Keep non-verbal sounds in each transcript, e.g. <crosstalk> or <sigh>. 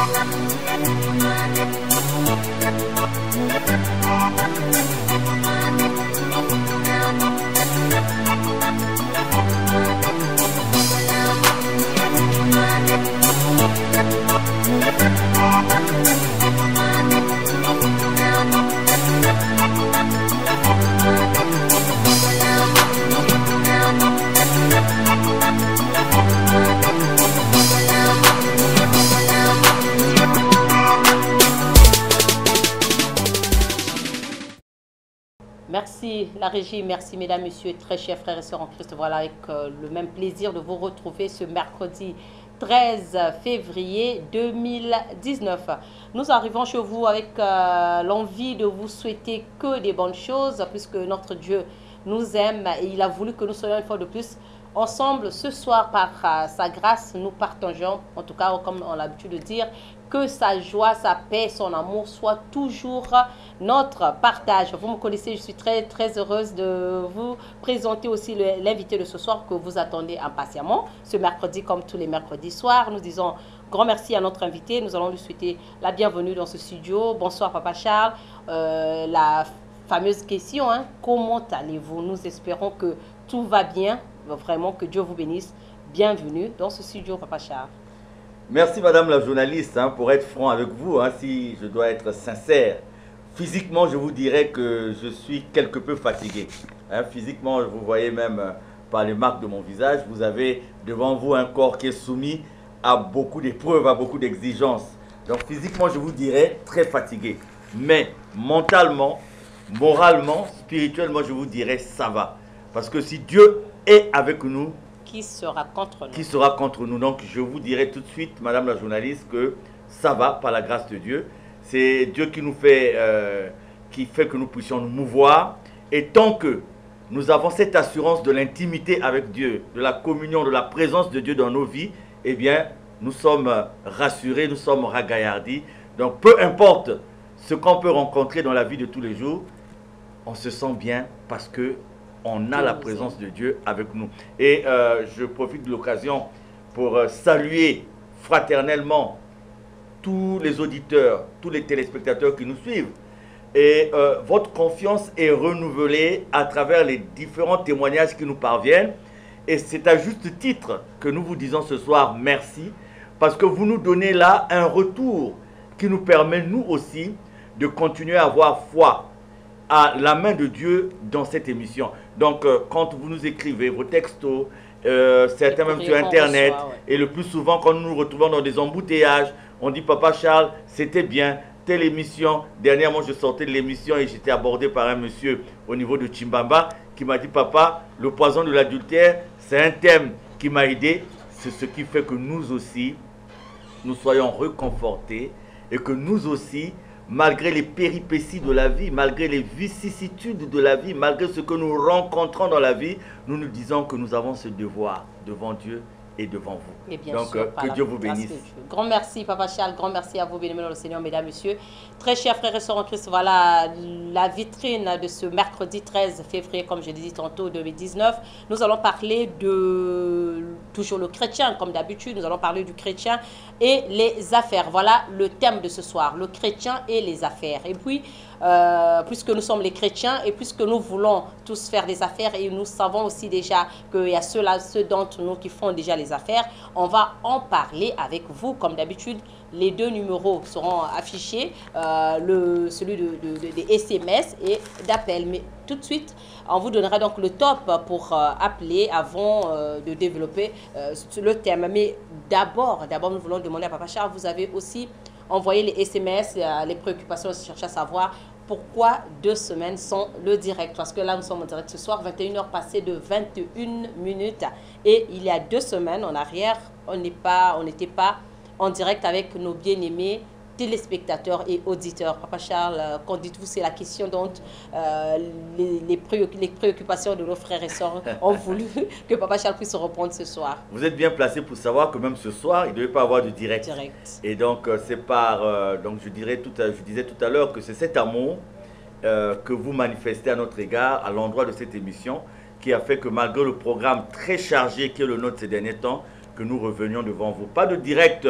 Merci la régie, merci mesdames, messieurs, très chers frères et sœurs en Christ. Voilà avec euh, le même plaisir de vous retrouver ce mercredi 13 février 2019. Nous arrivons chez vous avec euh, l'envie de vous souhaiter que des bonnes choses puisque notre Dieu nous aime et il a voulu que nous soyons une fois de plus ensemble ce soir par euh, sa grâce. Nous partageons, en tout cas comme on a l'habitude de dire, que sa joie, sa paix, son amour soit toujours notre partage. Vous me connaissez, je suis très très heureuse de vous présenter aussi l'invité de ce soir que vous attendez impatiemment. Ce mercredi, comme tous les mercredis soirs, nous disons grand merci à notre invité. Nous allons lui souhaiter la bienvenue dans ce studio. Bonsoir Papa Charles. Euh, la fameuse question, hein, comment allez-vous? Nous espérons que tout va bien. Vraiment que Dieu vous bénisse. Bienvenue dans ce studio Papa Charles. Merci Madame la journaliste, hein, pour être franc avec vous, hein, si je dois être sincère. Physiquement, je vous dirais que je suis quelque peu fatigué. Hein. physiquement, vous voyez même euh, par les marques de mon visage, vous avez devant vous un corps qui est soumis à beaucoup d'épreuves, à beaucoup d'exigences. Donc physiquement, je vous dirais très fatigué. Mais mentalement, moralement, spirituellement, je vous dirais ça va. Parce que si Dieu est avec nous, qui sera contre nous. Qui sera contre nous. Donc je vous dirai tout de suite, Madame la journaliste, que ça va par la grâce de Dieu. C'est Dieu qui nous fait, euh, qui fait que nous puissions nous mouvoir. Et tant que nous avons cette assurance de l'intimité avec Dieu, de la communion, de la présence de Dieu dans nos vies, eh bien, nous sommes rassurés, nous sommes ragaillardis. Donc, peu importe ce qu'on peut rencontrer dans la vie de tous les jours, on se sent bien parce que on a la présence de Dieu avec nous. Et euh, je profite de l'occasion pour euh, saluer fraternellement tous les auditeurs, tous les téléspectateurs qui nous suivent. Et euh, votre confiance est renouvelée à travers les différents témoignages qui nous parviennent. Et c'est à juste titre que nous vous disons ce soir merci, parce que vous nous donnez là un retour qui nous permet, nous aussi, de continuer à avoir foi à la main de Dieu dans cette émission. Donc, euh, quand vous nous écrivez vos textos, euh, certains même sur Internet, et le plus souvent, quand nous nous retrouvons dans des embouteillages, on dit Papa Charles, c'était bien, telle émission. Dernièrement, je sortais de l'émission et j'étais abordé par un monsieur au niveau de Chimbamba qui m'a dit Papa, le poison de l'adultère, c'est un thème qui m'a aidé. C'est ce qui fait que nous aussi, nous soyons reconfortés et que nous aussi, malgré les péripéties de la vie, malgré les vicissitudes de la vie, malgré ce que nous rencontrons dans la vie, nous nous disons que nous avons ce devoir devant Dieu et devant vous. Donc, euh, que Dieu vous bénisse. Grand merci, Papa Charles. Grand merci à vous, bénémoine le Seigneur, mesdames, messieurs. Très chers frères et sœurs en Christ, voilà la vitrine de ce mercredi 13 février, comme je l'ai dit tantôt, 2019. Nous allons parler de toujours le chrétien, comme d'habitude. Nous allons parler du chrétien et les affaires. Voilà le thème de ce soir, le chrétien et les affaires. Et puis, euh, puisque nous sommes les chrétiens et puisque nous voulons tous faire des affaires et nous savons aussi déjà qu'il y a ceux-là, ceux d'entre nous qui font déjà les affaires, on va en parler avec vous. Comme d'habitude, les deux numéros seront affichés, euh, le, celui de, des SMS et d'appel. Mais tout de suite, on vous donnera donc le top pour euh, appeler avant de développer le thème. Mais d'abord, d'abord, nous voulons demander à Papa Charles, vous avez aussi envoyé les SMS, les préoccupations, chercher à savoir pourquoi deux semaines sont le direct. Parce que là, nous sommes en direct ce soir, 21h passées de 21 minutes. Et il y a deux semaines en arrière, on n'était pas, pas en direct avec nos bien-aimés téléspectateurs et auditeurs. Papa Charles, euh, qu'en dites-vous C'est la question dont euh, les, les, préoccupations de nos frères et sœurs <laughs> ont voulu que Papa Charles puisse répondre ce soir. Vous êtes bien placé pour savoir que même ce soir, il ne devait pas avoir de direct. direct. Et donc, euh, c'est par. donc, je, dirais tout je disais tout à l'heure que c'est cet amour que vous manifestez à notre égard, à l'endroit de cette émission, qui a fait que malgré le programme très chargé qui est le nôtre ces derniers temps, que nous revenions devant vous. Pas de direct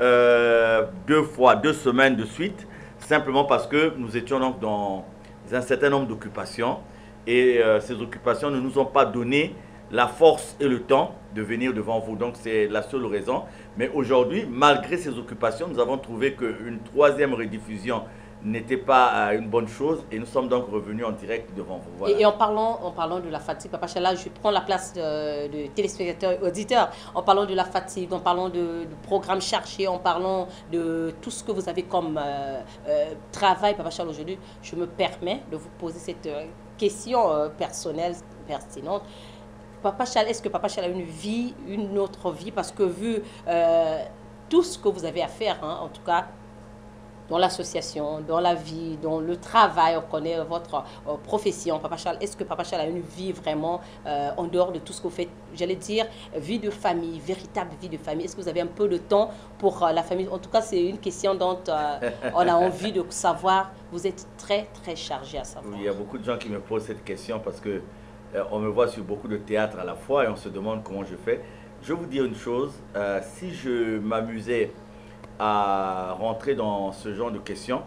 euh, deux fois, deux semaines de suite, simplement parce que nous étions donc dans un certain nombre d'occupations et euh, ces occupations ne nous ont pas donné la force et le temps de venir devant vous. Donc c'est la seule raison. Mais aujourd'hui, malgré ces occupations, nous avons trouvé qu'une troisième rediffusion n'était pas euh, une bonne chose et nous sommes donc revenus en direct devant vous. Et, en, parlant, en parlant de la fatigue, Papa Chala, je prends la place de, de téléspectateurs et auditeurs. En parlant de la fatigue, en parlant de, programmes chargés, en parlant de tout ce que vous avez comme euh, euh, travail, Papa Chala, aujourd'hui, je me permets de vous poser cette question personnelle pertinente. Papa Chal, est-ce que Papa Chal a une vie, une autre vie? Parce que vu tout ce que vous avez à faire, hein, en tout cas, dans l'association, dans la vie, dans le travail, on connaît votre euh, profession. Papa Charles, est-ce que Papa Charles a une vie vraiment euh, en dehors de tout ce que vous faites? J'allais dire vie de famille, véritable vie de famille. Est-ce que vous avez un peu de temps pour euh, la famille? En tout cas, c'est une question dont on a <laughs> envie de savoir. Vous êtes très, très chargé à savoir. Oui, il y a beaucoup de gens qui me posent cette question parce que on me voit sur beaucoup de théâtres à la fois et on se demande comment je fais. Je vais vous dire une chose, si je m'amusais à rentrer dans ce genre de questions,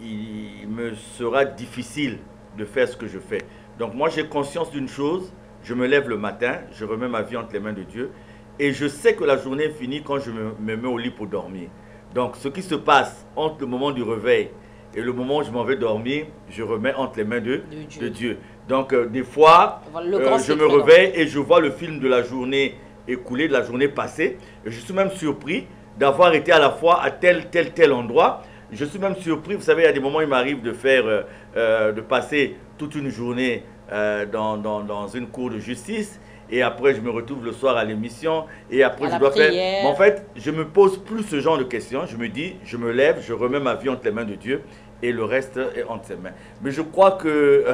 il me sera difficile de faire ce que je fais. Donc moi j'ai conscience d'une chose, je me lève le matin, je remets ma vie entre les mains de Dieu et je sais que la journée est finie quand je me, mets au lit pour dormir. Donc ce qui se passe entre le moment du réveil et le moment où je m'en vais dormir, je remets entre les mains de, de Dieu. Donc euh, des fois, euh, je me réveille et je vois le film de la journée écoulée, de la journée passée. Et je suis même surpris d'avoir été à la fois à tel, tel, tel endroit. Je suis même surpris, vous savez, il y a des moments, il m'arrive de faire, euh, euh, de passer toute une journée euh, dans, dans, dans, une cour de justice. Et après, je me retrouve le soir à l'émission. Et après, je dois faire. Mais en fait, je me pose plus ce genre de questions. Je me dis, je me lève, je remets ma vie entre les mains de Dieu. Et le reste est entre ses mains. Mais je crois que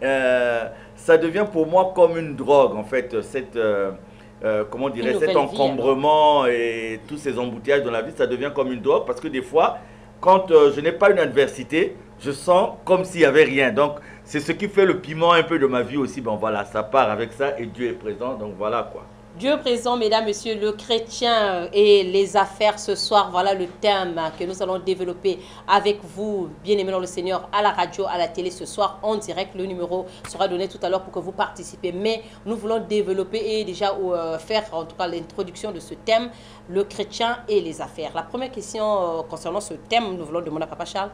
<laughs> ça devient pour moi comme une drogue, en fait, cette euh, comment dirait cet encombrement et tous ces embouteillages dans la vie, ça devient comme une drogue parce que des fois, quand euh, je n'ai pas une adversité, je sens comme s'il n'y avait rien. Donc, c'est ce qui fait le piment un peu de ma vie aussi. Bon, voilà, ça part avec ça et Dieu est présent. Donc, voilà quoi. Dieu présent, mesdames, messieurs, le chrétien et les affaires ce soir, voilà le thème que nous allons développer avec vous, bien aimés dans le Seigneur, à la radio, à la télé ce soir en direct. Le numéro sera donné tout à l'heure pour que vous participez. Mais nous voulons développer et déjà euh, faire en tout cas l'introduction de ce thème, le chrétien et les affaires. La première question euh, concernant ce thème, nous voulons demander à Papa Charles,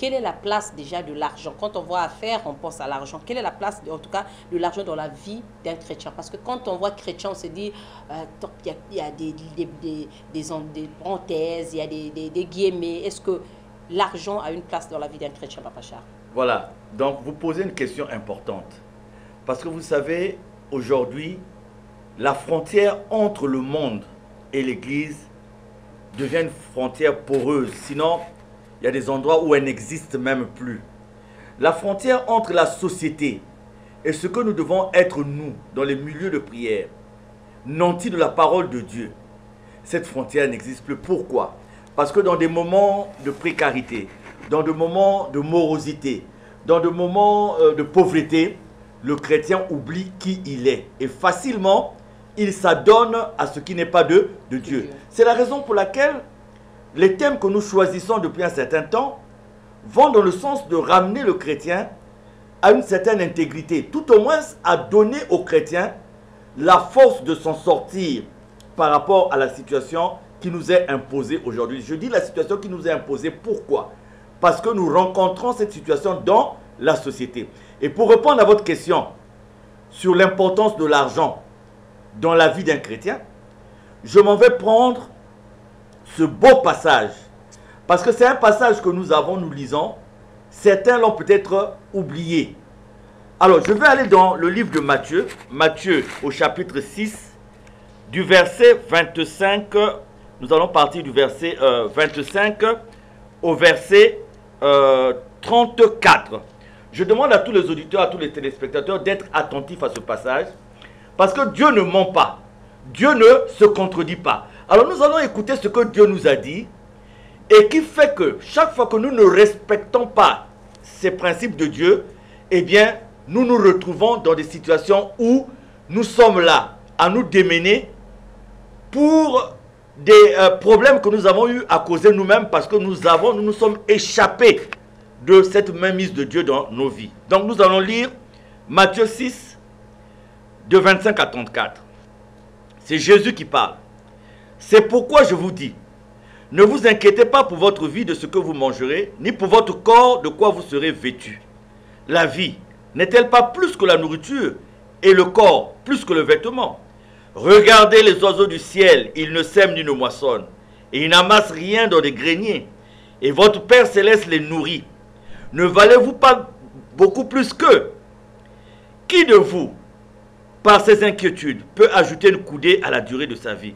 quelle est la place déjà de l'argent? Quand on voit affaire, on pense à l'argent. Quelle est la place, en tout cas, de l'argent dans la vie d'un chrétien? Parce que quand on voit chrétien, on se dit, euh, il y, a, des, des, des, des, parenthèses, il y a des, des, guillemets. Est-ce que l'argent a une place dans la vie d'un chrétien, Papa Char Voilà. Donc, vous posez une question importante. Parce que vous savez, aujourd'hui, la frontière entre le monde et l'Église devient une frontière poreuse. Sinon, il y a des endroits où elle n'existe même plus. La frontière entre la société et ce que nous devons être nous dans les milieux de prière, nantis de la parole de Dieu, cette frontière n'existe plus. Pourquoi? Parce que dans des moments de précarité, dans des moments de morosité, dans des moments euh, de pauvreté, le chrétien oublie qui il est. Et facilement, il s'adonne à ce qui n'est pas de, de Dieu. C'est la raison pour laquelle les thèmes que nous choisissons depuis un certain temps vont dans le sens de ramener le chrétien à une certaine intégrité, tout au moins à donner au chrétien la force de s'en sortir par rapport à la situation qui nous est imposée aujourd'hui. Je dis la situation qui nous est imposée, pourquoi? Parce que nous rencontrons cette situation dans la société. Et pour répondre à votre question sur l'importance de l'argent dans la vie d'un chrétien, je m'en vais prendre ce beau passage. Parce que c'est un passage que nous avons, nous lisons. Certains l'ont peut-être oublié. Alors, je vais aller dans le livre de Matthieu. Matthieu au chapitre 6, du verset 25. Nous allons partir du verset 25 euh, au verset 34. Euh, je demande à tous les auditeurs, à tous les téléspectateurs d'être attentifs à ce passage. Parce que Dieu ne ment pas. Dieu ne se contredit pas. Alors nous allons écouter ce que Dieu nous a dit et qui fait que chaque fois que nous ne respectons pas ces principes de Dieu, eh bien, nous nous retrouvons dans des situations où nous sommes là à nous démener pour des euh, problèmes que nous avons eu à causer nous-mêmes parce que nous avons, nous nous sommes échappés de cette mainmise de Dieu dans nos vies. Donc nous allons lire Matthieu 6, de 25 à 34. C'est Jésus qui parle. C'est pourquoi je vous dis, ne vous inquiétez pas pour votre vie de ce que vous mangerez, ni pour votre corps de quoi vous serez vêtu. La vie n'est-elle pas plus que la nourriture, et le corps plus que le vêtement? Regardez les oiseaux du ciel, ils ne sèment ni ne moissonnent, et ils n'amassent rien dans des greniers, et votre Père céleste les nourrit. Ne valez-vous pas beaucoup plus qu'eux Qui de vous, par ses inquiétudes, peut ajouter une coudée à la durée de sa vie?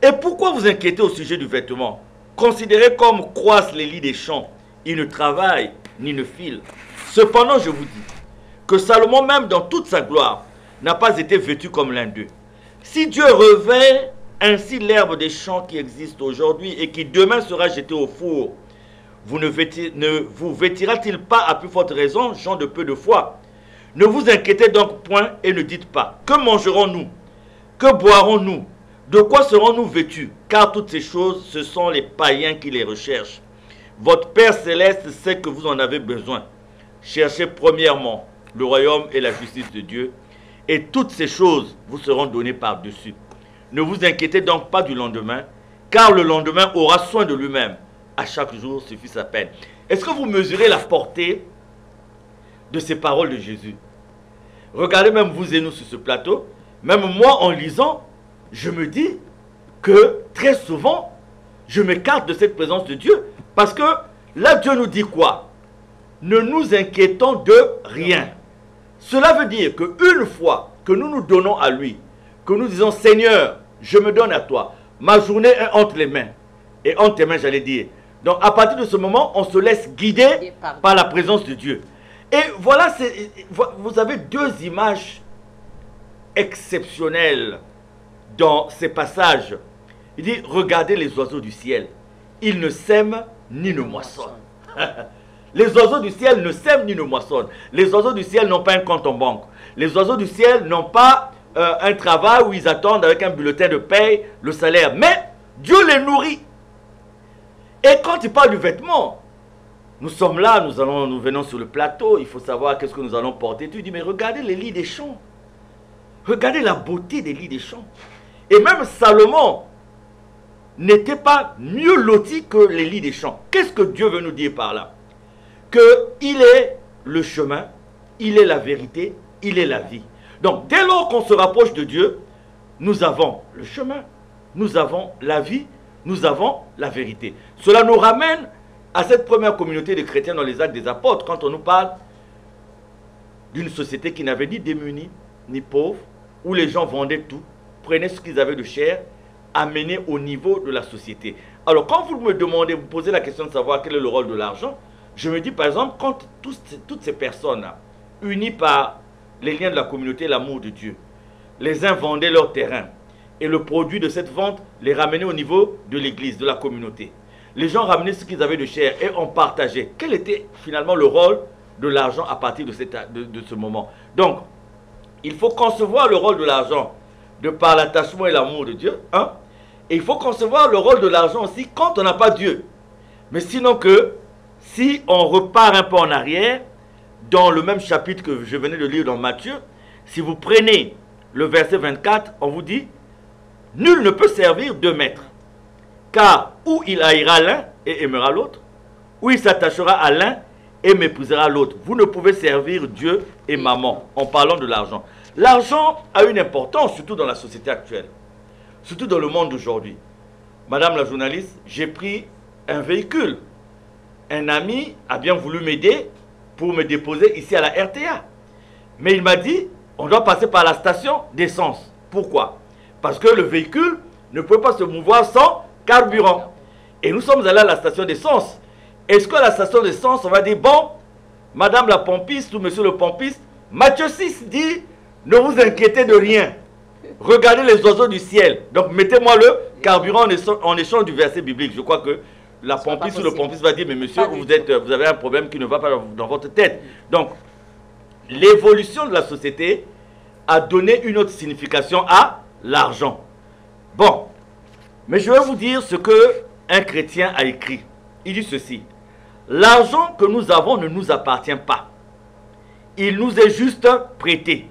Et pourquoi vous inquiétez au sujet du vêtement? Considérez comme croissent les lits des champs. Ils ne travaillent ni ne filent. Cependant, je vous dis que Salomon, même dans toute sa gloire, n'a pas été vêtu comme l'un d'eux. Si Dieu revêt ainsi l'herbe des champs qui existe aujourd'hui et qui demain sera jetée au four, vous ne, ne vous vêtira-t-il pas à plus forte raison, gens de peu de foi? Ne vous inquiétez donc point et ne dites pas, que mangerons-nous? Que boirons-nous? De quoi serons-nous vêtus? Car toutes ces choses, ce sont les païens qui les recherchent. Votre Père céleste sait que vous en avez besoin. Cherchez premièrement le royaume et la justice de Dieu, et toutes ces choses vous seront données par-dessus. Ne vous inquiétez donc pas du lendemain, car le lendemain aura soin de lui-même. À chaque jour suffit sa peine. Est-ce que vous mesurez la portée de ces paroles de Jésus? Regardez même vous et nous sur ce plateau, même moi en lisant, je me dis que très souvent, je m'écarte de cette présence de Dieu. Parce que là, Dieu nous dit quoi? Ne nous inquiétons de rien. Cela veut dire qu'une fois que nous nous donnons à lui, que nous disons Seigneur, je me donne à toi, ma journée est entre les mains. Et entre tes mains, j'allais dire. Donc à partir de ce moment, on se laisse guider par la présence de Dieu. Et voilà, vous avez deux images exceptionnelles dans ces passages. Il dit, regardez les oiseaux du ciel. Ils ne sèment ni ne moissonnent. <laughs> Les oiseaux du ciel ne sèment ni ne moissonnent. Les oiseaux du ciel n'ont pas un compte en banque. Les oiseaux du ciel n'ont pas euh, un travail où ils attendent avec un bulletin de paye le salaire. Mais Dieu les nourrit. Et quand il parle du vêtement, nous sommes là, nous, allons, nous venons sur le plateau, il faut savoir qu'est-ce que nous allons porter. Tu dis, mais regardez les lits des champs. Regardez la beauté des lits des champs. Et même Salomon n'était pas mieux loti que les lits des champs. Qu'est-ce que Dieu veut nous dire par là? Qu'il est le chemin, il est la vérité, il est la vie. Donc, dès lors qu'on se rapproche de Dieu, nous avons le chemin, nous avons la vie, nous avons la vérité. Cela nous ramène à cette première communauté de chrétiens dans les actes des apôtres, quand on nous parle d'une société qui n'avait ni démunis, ni pauvres, où les gens vendaient tout, prenaient ce qu'ils avaient de cher, amenaient au niveau de la société. Alors, quand vous me demandez, vous posez la question de savoir quel est le rôle de l'argent, je me dis par exemple, quand toutes ces personnes, unies par les liens de la communauté l'amour de Dieu, les uns vendaient leur terrain et le produit de cette vente les ramenait au niveau de l'église, de la communauté. Les gens ramenaient ce qu'ils avaient de cher et on partageait. Quel était finalement le rôle de l'argent à partir de, de, ce moment? Donc, il faut concevoir le rôle de l'argent de par l'attachement et l'amour de Dieu. Hein? Et il faut concevoir le rôle de l'argent aussi quand on n'a pas Dieu. Mais sinon que si on repart un peu en arrière, dans le même chapitre que je venais de lire dans Matthieu, si vous prenez le verset 24, on vous dit, Nul ne peut servir deux maîtres, car ou il haïra l'un et aimera l'autre, ou il s'attachera à l'un et méprisera l'autre. Vous ne pouvez servir Dieu et maman en parlant de l'argent. L'argent a une importance, surtout dans la société actuelle, surtout dans le monde d'aujourd'hui. Madame la journaliste, j'ai pris un véhicule un ami a bien voulu m'aider pour me déposer ici à la RTA. Mais il m'a dit, on doit passer par la station d'essence. Pourquoi? Parce que le véhicule ne peut pas se mouvoir sans carburant. Et nous sommes allés à la station d'essence. Est-ce que la station d'essence, on va dire, bon, madame la pompiste ou monsieur le pompiste, Matthieu 6 dit, ne vous inquiétez de rien. Regardez les oiseaux du ciel. Donc mettez-moi le carburant en échange du verset biblique. Je crois que la pompiste ou le pompiste va dire, mais monsieur, vous, êtes, vous avez un problème qui ne va pas dans, votre tête. Donc, l'évolution de la société a donné une autre signification à l'argent. Bon, Mais je vais vous dire ce que un chrétien a écrit. Il dit ceci. L'argent que nous avons ne nous appartient pas. Il nous est juste prêté.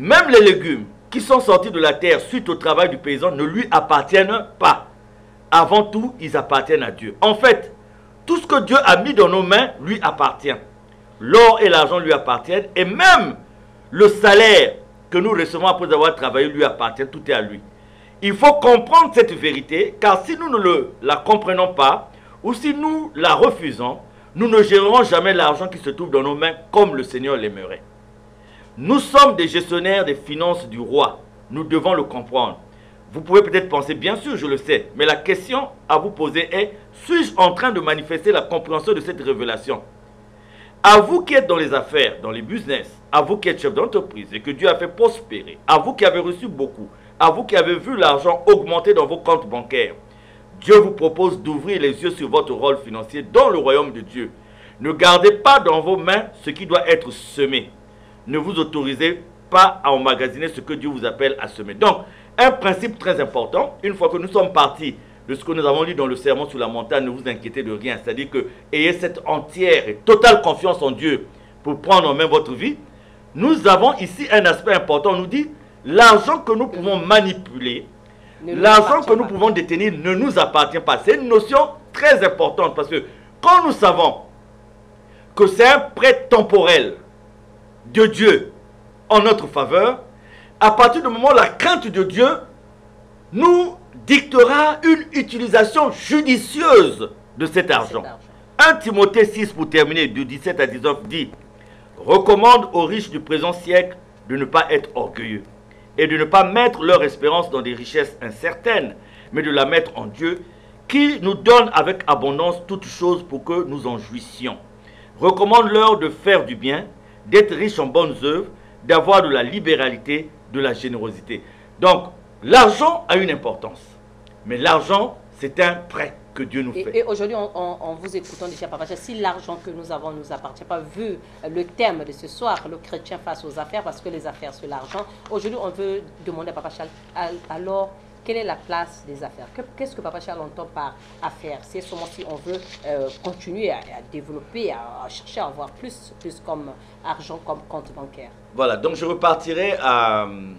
Même les légumes qui sont sortis de la terre suite au travail du paysan ne lui appartiennent pas. Avant tout, ils appartiennent à Dieu. En fait, tout ce que Dieu a mis dans nos mains lui appartient. L'or et l'argent lui appartiennent et même le salaire que nous recevons après avoir travaillé lui appartient, tout est à lui. Il faut comprendre cette vérité, car si nous ne la comprenons pas, ou si nous la refusons, nous ne gérerons jamais l'argent qui se trouve dans nos mains comme le Seigneur l'aimerait. Nous sommes des gestionnaires des finances du roi. Nous devons le comprendre. Vous pouvez peut-être penser, bien sûr, je le sais, mais la question à vous poser est, suis-je en train de manifester la compréhension de cette révélation? À vous qui êtes dans les affaires, dans les business, à vous qui êtes chef d'entreprise et que Dieu a fait prospérer, à vous qui avez reçu beaucoup, à vous qui avez vu l'argent augmenter dans vos comptes bancaires, Dieu vous propose d'ouvrir les yeux sur votre rôle financier dans le royaume de Dieu. Ne gardez pas dans vos mains ce qui doit être semé. Ne vous autorisez pas à emmagasiner ce que Dieu vous appelle à semer. Donc, un principe très important, une fois que nous sommes partis de ce que nous avons lu dans le sermon sur la montagne, ne vous inquiétez de rien. C'est-à-dire que ayez cette entière et totale confiance en Dieu pour prendre en main votre vie. Nous avons ici un aspect important. On nous dit, l'argent que nous pouvons manipuler, l'argent que nous pouvons détenir ne nous appartient pas. C'est une notion très importante parce que quand nous savons que c'est un prêt temporel de Dieu en notre faveur, à partir du moment où la crainte de Dieu nous dictera une utilisation judicieuse de cet argent. 1 Timothée 6, pour terminer, de 17 à 19, dit Recommande aux riches du présent siècle de ne pas être orgueilleux et de ne pas mettre leur espérance dans des richesses incertaines, mais de la mettre en Dieu, qui nous donne avec abondance toutes choses pour que nous en jouissions. Recommande-leur de faire du bien, d'être riches en bonnes œuvres, d'avoir de la libéralité, de la générosité. Donc, l'argent a une importance. Mais l'argent, c'est un prêt que Dieu nous fait. Et, aujourd'hui, en, vous écoutant déjà, Papa, si l'argent que nous avons ne nous appartient pas, vu le thème de ce soir, le chrétien face aux affaires, parce que les affaires, c'est l'argent, aujourd'hui, on veut demander à Papa Charles, alors, quelle est la place des affaires? Qu'est-ce que Papa Charles entend par affaires? C'est seulement si on veut euh, continuer à, développer, à, chercher à avoir plus, plus comme argent, comme compte bancaire. Voilà, donc je repartirai à euh,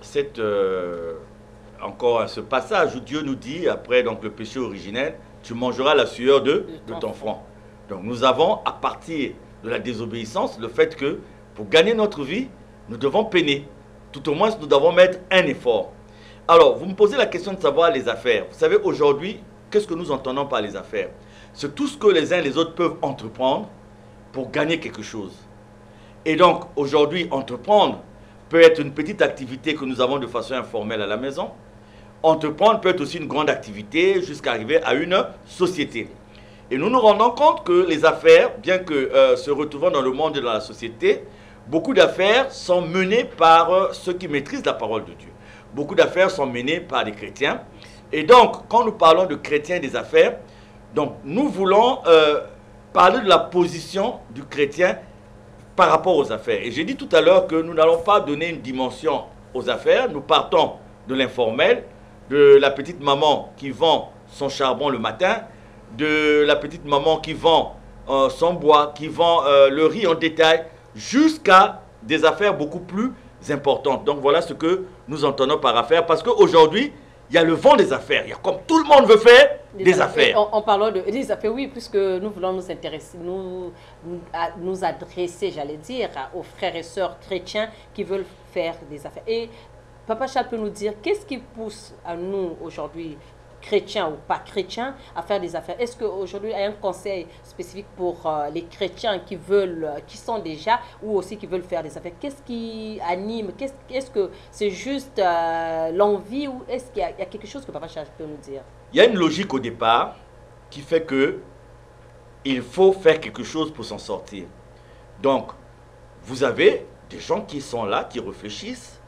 cette, euh, encore à ce passage où Dieu nous dit, après donc, le péché originel, tu mangeras la sueur de, de ton front. Donc nous avons, à partir de la désobéissance, le fait que pour gagner notre vie, nous devons peiner. Tout au moins, nous devons mettre un effort. Alors, vous me posez la question de savoir les affaires. Vous savez, aujourd'hui, qu'est-ce que nous entendons par les affaires? C'est tout ce que les uns et les autres peuvent entreprendre pour gagner quelque chose. Et donc, aujourd'hui, entreprendre peut être une petite activité que nous avons de façon informelle à la maison. Entreprendre peut être aussi une grande activité jusqu'à arriver à une société. Et nous nous rendons compte que les affaires, bien que euh, se retrouvant dans le monde et dans la société, beaucoup d'affaires sont menées par euh, ceux qui maîtrisent la parole de Dieu beaucoup d'affaires sont menées par des chrétiens. Et donc, quand nous parlons de chrétiens des affaires, donc nous voulons euh, parler de la position du chrétien par rapport aux affaires. Et j'ai dit tout à l'heure que nous n'allons pas donner une dimension aux affaires. Nous partons de l'informel, de la petite maman qui vend son charbon le matin, de la petite maman qui vend euh, son bois, qui vend euh, le riz en détail, jusqu'à des affaires beaucoup plus importantes. Donc voilà ce que nous entendons par affaires, parce qu'aujourd'hui, il y a le vent des affaires. Il y a comme tout le monde veut faire des, affaires. En, parlant de, des affaires, oui, puisque nous voulons nous intéresser, nous, nous adresser, j'allais dire, aux frères et sœurs chrétiens qui veulent faire des affaires. Et Papa Charles peut nous dire qu'est-ce qui pousse à nous aujourd'hui chrétiens ou pas chrétiens à faire des affaires. Est-ce qu'aujourd'hui, il y a un conseil spécifique pour euh, les chrétiens qui veulent, euh, qui sont déjà ou aussi qui veulent faire des affaires? Qu'est-ce qui anime? Est-ce que c'est juste euh, l'envie ou est-ce qu'il y, a quelque chose que Papa Charles peut nous dire? Il y a une logique au départ qui fait que il faut faire quelque chose pour s'en sortir. Donc, vous avez des gens qui sont là, qui réfléchissent.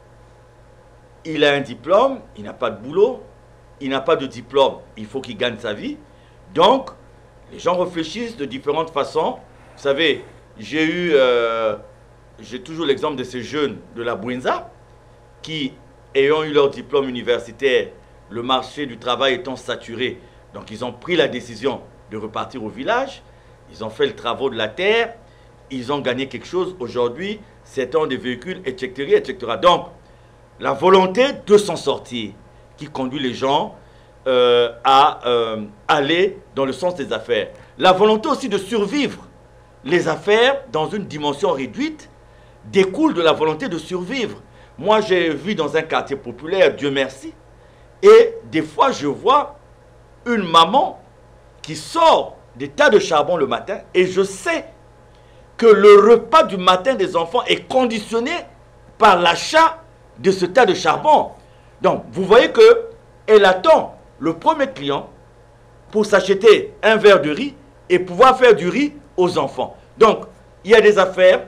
Il a un diplôme, il n'a pas de boulot, il n'a pas de diplôme, il faut qu'il gagne sa vie. Donc, les gens réfléchissent de différentes façons. Vous savez, j'ai eu, euh, j'ai toujours l'exemple de ces jeunes de la Bouinza qui, ayant eu leur diplôme universitaire, le marché du travail étant saturé, donc ils ont pris la décision de repartir au village, ils ont fait le travaux de la terre, ils ont gagné quelque chose. Aujourd'hui, c'est un des véhicules, etc., etc. Donc, la volonté de s'en sortir qui conduit les gens euh, à euh, aller dans le sens des affaires. La volonté aussi de survivre. Les affaires, dans une dimension réduite, découlent de la volonté de survivre. Moi, j'ai vu dans un quartier populaire, Dieu merci, et des fois, je vois une maman qui sort des tas de charbon le matin, et je sais que le repas du matin des enfants est conditionné par l'achat de ce tas de charbon. Donc, vous voyez que elle attend le premier client pour s'acheter un verre de riz et pouvoir faire du riz aux enfants. Donc, il y a des affaires,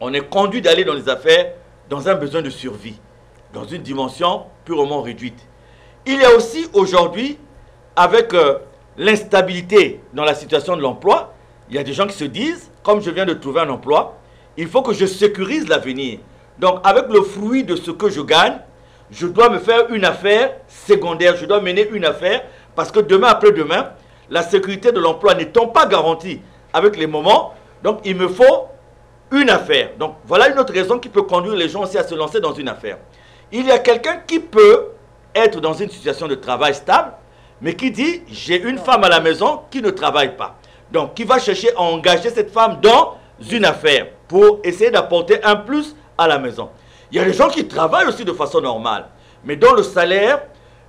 on est conduit d'aller dans les affaires dans un besoin de survie, dans une dimension purement réduite. Il y a aussi aujourd'hui, avec euh, l'instabilité dans la situation de l'emploi, il y a des gens qui se disent, comme je viens de trouver un emploi, il faut que je sécurise l'avenir. Donc, avec le fruit de ce que je gagne, je dois me faire une affaire secondaire, je dois mener une affaire, parce que demain après-demain, la sécurité de l'emploi n'étant pas garantie avec les moments, donc il me faut une affaire. Donc voilà une autre raison qui peut conduire les gens aussi à se lancer dans une affaire. Il y a quelqu'un qui peut être dans une situation de travail stable, mais qui dit, j'ai une femme à la maison qui ne travaille pas. Donc, qui va chercher à engager cette femme dans une affaire pour essayer d'apporter un plus à la maison. Il y a des gens qui travaillent aussi de façon normale, mais dont le salaire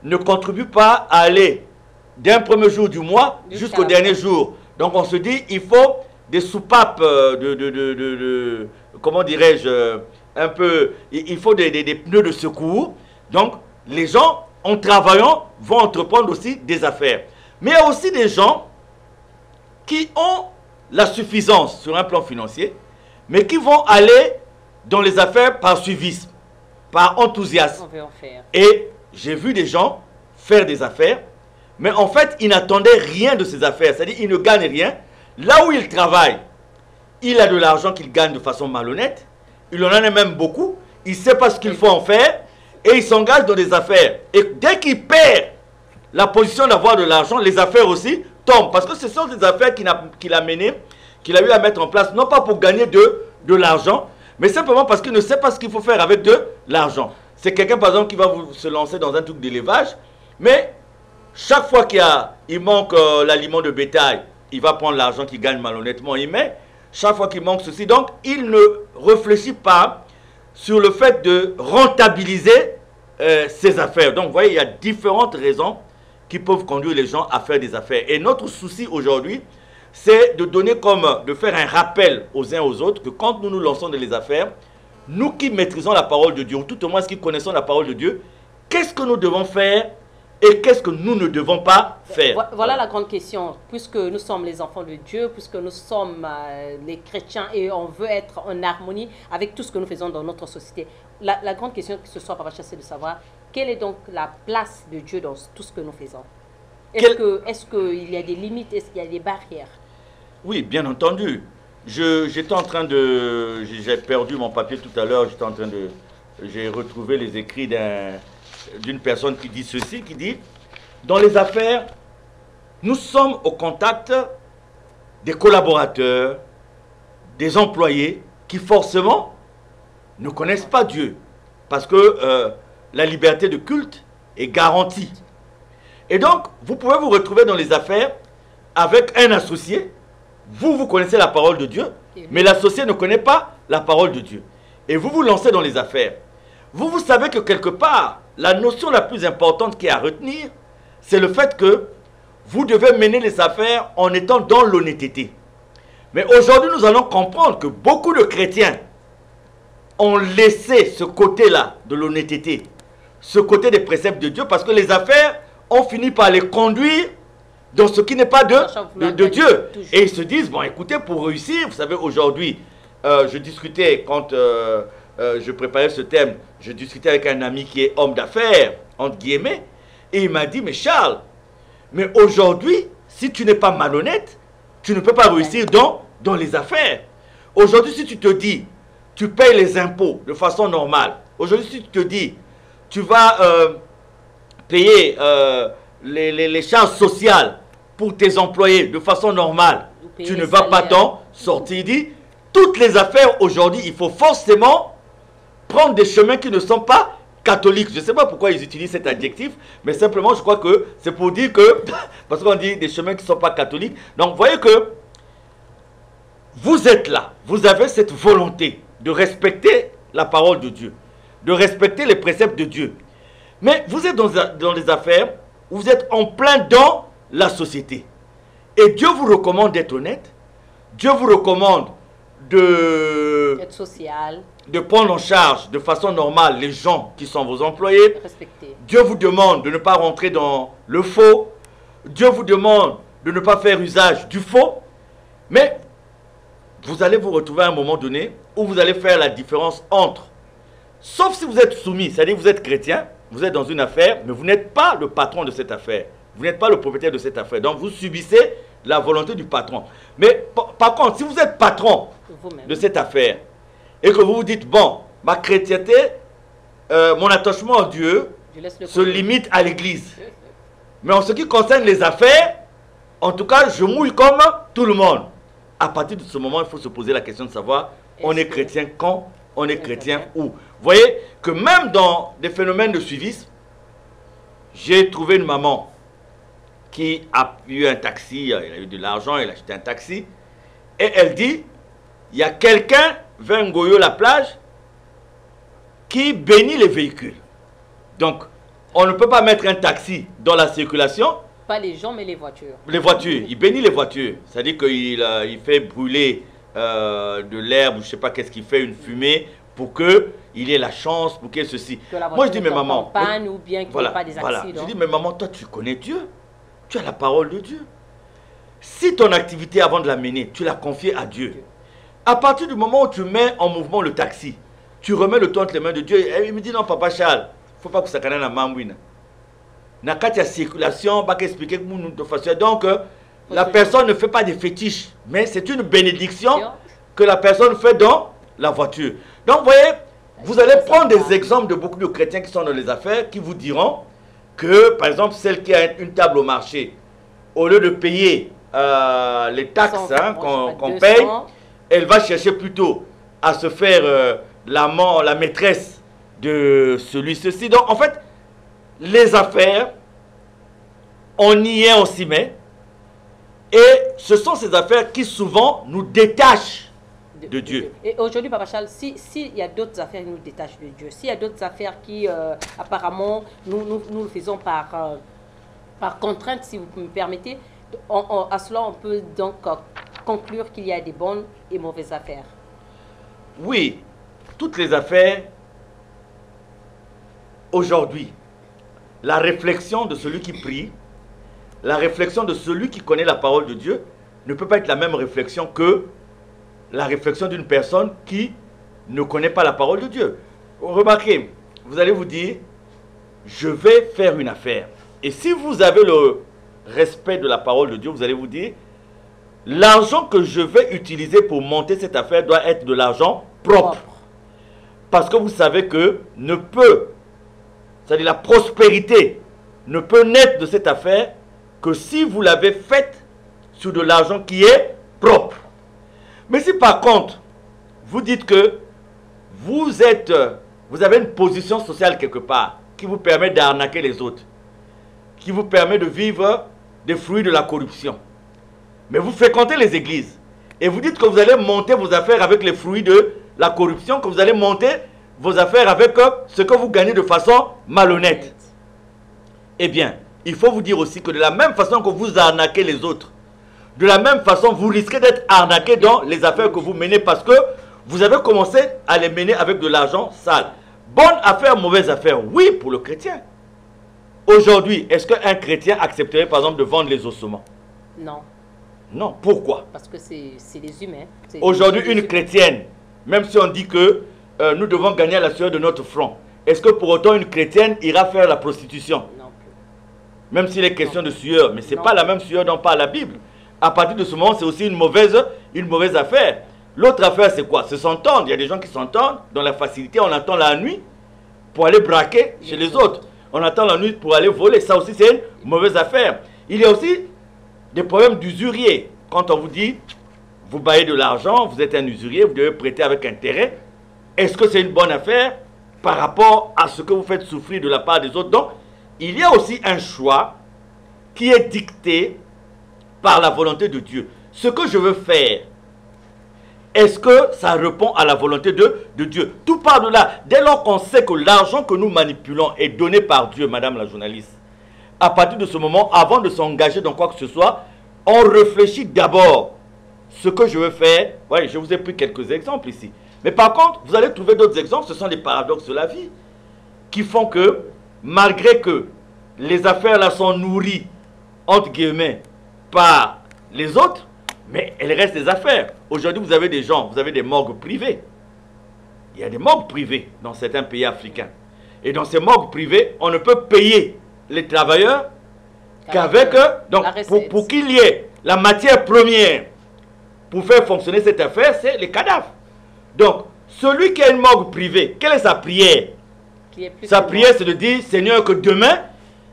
ne contribue pas à aller d'un premier jour du mois jusqu'au dernier jour. Donc on se dit, il faut des soupapes euh, de, de, de, comment dirais-je, euh, un peu, il faut des, des, pneus de secours. Donc les gens, en travaillant, vont entreprendre aussi des affaires. Mais il y a aussi des gens qui ont la suffisance sur un plan financier, mais qui vont aller dans les affaires par suivisme, par enthousiasme. Et j'ai vu des gens faire des affaires, mais en fait, ils n'attendaient rien de ces affaires. C'est-à-dire, ils ne gagnent rien. Là où ils travaillent, il a de l'argent qu'il gagne de façon malhonnête. Il en a même beaucoup. Il ne sait pas ce qu'il faut en faire. Et il s'engage dans des affaires. Et dès qu'il perd la position d'avoir de l'argent, les affaires aussi tombent. Parce que ce sont des affaires qu'il a, qu'il a menées, qu'il a eu à mettre en place, non pas pour gagner de, de l'argent, mais simplement parce qu'il ne sait pas ce qu'il faut faire avec de l'argent. C'est quelqu'un, par exemple, qui va se lancer dans un truc d'élevage, mais chaque fois qu'il il manque euh, l'aliment de bétail, il va prendre l'argent qu'il gagne malhonnêtement, il met. Chaque fois qu'il manque ceci, donc il ne réfléchit pas sur le fait de rentabiliser euh, ses affaires. Donc, vous voyez, il y a différentes raisons qui peuvent conduire les gens à faire des affaires. Et notre souci aujourd'hui, c'est de donner comme, de faire un rappel aux uns aux autres que quand nous nous lançons dans les affaires, nous qui maîtrisons la parole de Dieu, ou tout au moins qui connaissons la parole de Dieu, qu'est-ce que nous devons faire et qu'est-ce que nous ne devons pas faire? Voilà la grande question. Puisque nous sommes les enfants de Dieu, puisque nous sommes euh, les chrétiens et on veut être en harmonie avec tout ce que nous faisons dans notre société, la, grande question que ce soir, Papa c'est de savoir quelle est donc la place de Dieu dans tout ce que nous faisons Est-ce qu'il y a des limites Est-ce qu'il y a des barrières? Oui, bien entendu. J'étais en train de... J'ai perdu mon papier tout à l'heure. J'étais en train de... J'ai retrouvé les écrits d'une personne qui dit ceci, qui dit, dans les affaires, nous sommes au contact des collaborateurs, des employés qui forcément ne connaissent pas Dieu. Parce que euh, la liberté de culte est garantie. Et donc, vous pouvez vous retrouver dans les affaires avec un associé vous, vous connaissez la parole de Dieu, mais l'associé ne connaît pas la parole de Dieu. Et vous vous lancez dans les affaires. Vous, vous savez que quelque part, la notion la plus importante qui est à retenir, c'est le fait que vous devez mener les affaires en étant dans l'honnêteté. Mais aujourd'hui, nous allons comprendre que beaucoup de chrétiens ont laissé ce côté-là de l'honnêteté, ce côté des préceptes de Dieu, parce que les affaires ont fini par les conduire dans ce qui n'est pas de, de, Dieu. Et ils se disent, bon, écoutez, pour réussir, vous savez, aujourd'hui, euh, je discutais, quand euh, euh, je préparais ce thème, je discutais avec un ami qui est homme d'affaires, entre guillemets, et il m'a dit, mais Charles, mais aujourd'hui, si tu n'es pas malhonnête, tu ne peux pas réussir dans, dans les affaires. Aujourd'hui, si tu te dis, tu payes les impôts de façon normale, aujourd'hui, si tu te dis, tu vas payer euh, les, les, les charges sociales pour tes employés de façon normale, tu ne vas pas t'en sortir. Il dit, toutes les affaires aujourd'hui, il faut forcément prendre des chemins qui ne sont pas catholiques. Je ne sais pas pourquoi ils utilisent cet adjectif, mais simplement je crois que c'est pour dire que, <laughs> parce qu'on dit des chemins qui ne sont pas catholiques. Donc vous voyez que vous êtes là, vous avez cette volonté de respecter la parole de Dieu, de respecter les préceptes de Dieu. Mais vous êtes dans, dans les affaires où vous êtes en plein dans la société. Et Dieu vous recommande d'être honnête. Dieu vous recommande de, Être social, de prendre en charge de façon normale les gens qui sont vos employés. respecter. Dieu vous demande de ne pas rentrer dans le faux. Dieu vous demande de ne pas faire usage du faux. Mais vous allez vous retrouver à un moment donné où vous allez faire la différence entre, sauf si vous êtes soumis, c'est-à-dire vous êtes chrétien, vous êtes dans une affaire, mais vous n'êtes pas le patron de cette affaire. Vous n'êtes pas le propriétaire de cette affaire. Donc vous subissez la volonté du patron. Mais par, contre, si vous êtes patron de cette affaire et que vous vous dites, bon, ma chrétienté, euh, mon attachement à Dieu se limite à l'église. Mais en ce qui concerne les affaires, en tout cas, je mouille comme tout le monde. À partir de ce moment, il faut se poser la question de savoir, on est chrétien quand, on est chrétien. Vous voyez que même dans des phénomènes de suivisme, j'ai trouvé une maman qui a eu un taxi, elle a eu de l'argent, elle a acheté un taxi, et elle dit, il y a quelqu'un vers Ngoyo la plage qui bénit les véhicules. Donc, on ne peut pas mettre un taxi dans la circulation. Pas les gens, mais les voitures. Les voitures, il bénit les voitures. C'est-à-dire qu'il euh, il fait brûler euh, de l'herbe ou je sais pas qu'est-ce qu'il fait, une fumée, pour que il ait la chance, pour qu'il ait ceci. La Moi, je dis, ne mais maman, panne ou bien qu'il voilà, pas des voilà. Je dis, mais maman, toi, tu connais Dieu. Tu as la parole de Dieu. Si ton activité, avant de la mener, tu l'as confiée à Dieu, à partir du moment où tu mets en mouvement le taxi, tu remets le temps entre les mains de Dieu, et il me dit, non, papa Charles, il ne faut pas que ça canne na mambouine. Na kati ya circulation, pas expliquer que nous de façon. Donc, euh, la personne ne fait pas des fétiches, mais c'est une bénédiction que la personne fait dans la voiture. Donc, vous voyez, vous allez prendre des exemples de beaucoup de chrétiens qui sont dans les affaires, qui vous diront que, par exemple, celle qui a une table au marché, au lieu de payer euh, les taxes hein, qu'on je sais pas, qu'on 200, paye, elle va chercher plutôt à se faire euh, l'amant, la maîtresse de celui-ci. Donc, en fait, les affaires, on y est, on s'y met. Et ce sont ces affaires qui souvent nous détachent de Dieu. Et aujourd'hui, Papa Charles, s'il si il y a d'autres affaires qui nous détachent de Dieu, s'il y a d'autres affaires qui, euh, apparemment, nous, nous, nous le faisons par, euh, par contrainte, si vous me permettez, on- on- à cela, on peut donc euh, conclure qu'il y a des bonnes et mauvaises affaires. Oui, toutes les affaires, aujourd'hui, la réflexion de celui qui prie, la réflexion de celui qui connaît la parole de Dieu ne peut pas être la même réflexion que la réflexion d'une personne qui ne connaît pas la parole de Dieu. Remarquez, vous allez vous dire, je vais faire une affaire. Et si vous avez le respect de la parole de Dieu, vous allez vous dire, l'argent que je vais utiliser pour monter cette affaire doit être de l'argent propre. Parce que vous savez que ne peut, c'est-à-dire la prospérité, ne peut naître de cette affaire que si vous l'avez faite sur de l'argent qui est propre. Mais si par contre, vous dites que vous êtes, vous avez une position sociale quelque part qui vous permet d'arnaquer les autres, qui vous permet de vivre des fruits de la corruption, mais vous fréquentez les églises et vous dites que vous allez monter vos affaires avec les fruits de la corruption, que vous allez monter vos affaires avec euh, ce que vous gagnez de façon malhonnête. Eh bien, il faut vous dire aussi que de la même façon que vous arnaquez les autres, de la même façon, vous risquez d'être arnaqué dans les affaires que vous menez parce que vous avez commencé à les mener avec de l'argent sale. Bonne affaire, mauvaise affaire, oui, pour le chrétien. Aujourd'hui, est-ce qu'un chrétien accepterait par exemple de vendre les ossements? Non, Non. Pourquoi? Parce que c'est c'est les humains. Aujourd'hui, une humains. chrétienne, même si on dit que euh, nous devons gagner à la sueur de notre front, est-ce que pour autant une chrétienne ira faire la prostitution? Même s'il est question de sueur, mais ce n'est pas la même sueur dont parle la Bible. À partir de ce moment, c'est aussi une mauvaise, une mauvaise affaire. L'autre affaire, c'est quoi? C'est s'entendre. Il y a des gens qui s'entendent dans la facilité, on attend la nuit pour aller braquer chez les autres. on attend la nuit pour aller voler. Ça aussi, c'est une mauvaise affaire. Il y a aussi des problèmes d'usurier. Quand on vous dit, vous baillez de l'argent, vous êtes un usurier, vous devez prêter avec intérêt. Est-ce que c'est une bonne affaire par rapport à ce que vous faites souffrir de la part des autres? Donc, il y a aussi un choix qui est dicté par la volonté de Dieu. Ce que je veux faire, est-ce que ça répond à la volonté de, Dieu? Tout part de là. Dès lors qu'on sait que l'argent que nous manipulons est donné par Dieu, Madame la journaliste, à partir de ce moment, avant de s'engager dans quoi que ce soit, on réfléchit d'abord ce que je veux faire. Oui, je vous ai pris quelques exemples ici. Mais par contre, vous allez trouver d'autres exemples, ce sont les paradoxes de la vie, qui font que, malgré que les affaires là sont nourries, entre guillemets, par les autres, mais elles restent des affaires. Aujourd'hui, vous avez des gens, vous avez des morgues privées. Il y a des morgues privées dans certains pays africains. Et dans ces morgues privées, on ne peut payer les travailleurs qu'avec eux. Donc, pour, pour qu'il y ait la matière première pour faire fonctionner cette affaire, c'est les cadavres. Donc, celui qui a une morgue privée, quelle est sa prière Sa prière, c'est de dire, Seigneur, que demain,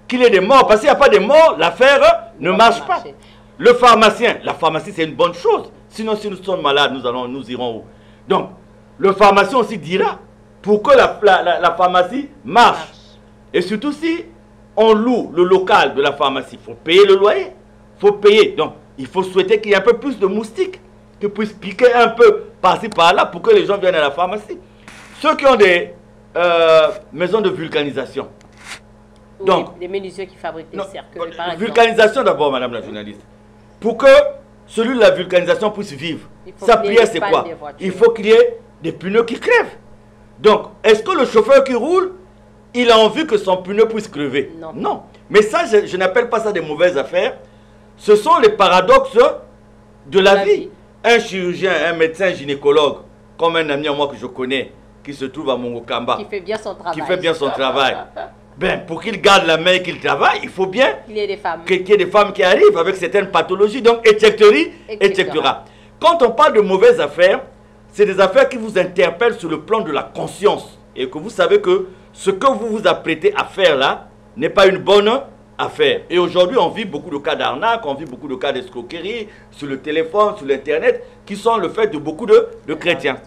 qu'il y ait des morts. Parce qu'il n'y a pas de morts, l'affaire ne marche pas. Le pharmacien, la pharmacie, c'est une bonne chose. Sinon, si nous sommes malades, nous, allons, nous irons où? Donc, le pharmacien aussi dira pour que la, la, pharmacie marche. Et surtout si on loue le local de la pharmacie, il faut payer le loyer, il faut payer. Donc, il faut souhaiter qu'il y ait un peu plus de moustiques qui puissent piquer un peu par-ci par-là pour que les gens viennent à la pharmacie. Ceux qui ont des euh, maisons de vulcanisation. Donc, des menuisiers qui fabriquent des cercueils, Vulcanisation d'abord, madame la journaliste. Pour que celui de la vulcanisation puisse vivre, sa prière c'est quoi Il faut qu'il y ait des pneus qui crèvent. Donc, est-ce que le chauffeur qui roule, il a envie que son pneu puisse crever Non. non. Mais ça, je, n'appelle pas ça des mauvaises affaires. Ce sont les paradoxes de la, vie. Un chirurgien, un médecin gynécologue, comme un ami à moi que je connais, qui se trouve à Mongokamba, qui fait bien son travail. Qui fait bien son travail. Ben, pour qu'il garde la main et qu'il travaille, il faut bien qu'il y ait des femmes. Qu'il y ait des femmes qui arrivent avec certaines pathologies. Donc, etc. etc. Quand on parle de mauvaises affaires, c'est des affaires qui vous interpellent sur le plan de la conscience. Et que vous savez que ce que vous vous apprêtez à faire là n'est pas une bonne affaire. Et aujourd'hui, on vit beaucoup de cas d'arnaque, on vit beaucoup de cas d'escroquerie sur le téléphone, sur l'Internet, qui sont le fait de beaucoup de, de chrétiens.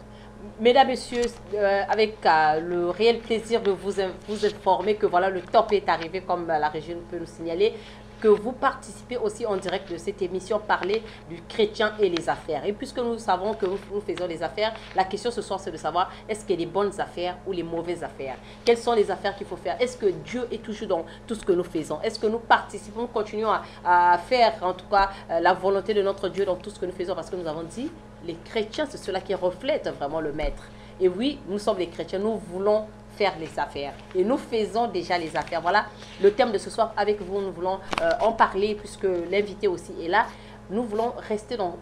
Mesdames, Messieurs, euh, avec euh, le réel plaisir de vous, informer que voilà, le top est arrivé, comme euh, la région peut nous signaler, que vous participez aussi en direct de cette émission Parler du chrétien et les affaires. Et puisque nous savons que nous, faisons les affaires, la question ce soir c'est de savoir est-ce a des bonnes affaires ou les mauvaises affaires? Quelles sont les affaires qu'il faut faire? Est-ce que Dieu est toujours dans tout ce que nous faisons? Est-ce que nous participons, continuons à, faire en tout cas la volonté de notre Dieu dans tout ce que nous faisons? Parce que nous avons dit les chrétiens, c'est cela qui reflète vraiment le maître. Et oui, nous sommes les chrétiens, nous voulons faire les affaires. Et nous faisons déjà les affaires. Voilà le thème de ce soir avec vous. Nous voulons euh, en parler puisque l'invité aussi est là. Nous voulons rester dans,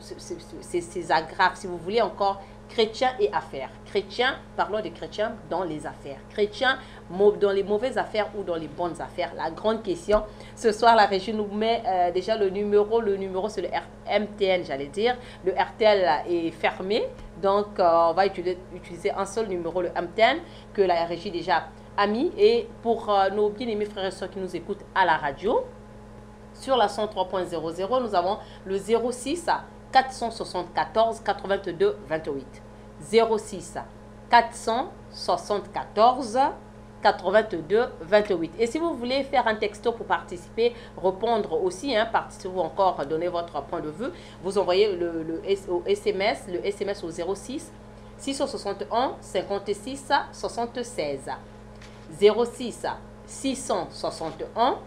ces agrafes, si vous voulez encore, chrétiens et affaires. Chrétiens, parlons des chrétiens dans les affaires. Chrétiens dans les mauvaises affaires ou dans les bonnes affaires. La grande question, ce soir, la régie nous met euh, déjà le numéro. Le numéro, c'est le MTN, j'allais dire. Le RTL est fermé. Donc, euh, on va utiliser, un seul numéro, le MTN, que la régie déjà a mis. Et pour euh, nos bien-aimés frères et soeurs qui nous écoutent à la radio, sur la 103.00, nous avons le 06 474 82 28. 06 474 82 28. Et si vous voulez faire un texto pour participer, répondre aussi, hein, participer ou encore donner votre point de vue, vous envoyez le, SMS, le SMS au 06 661 56 76. 06 661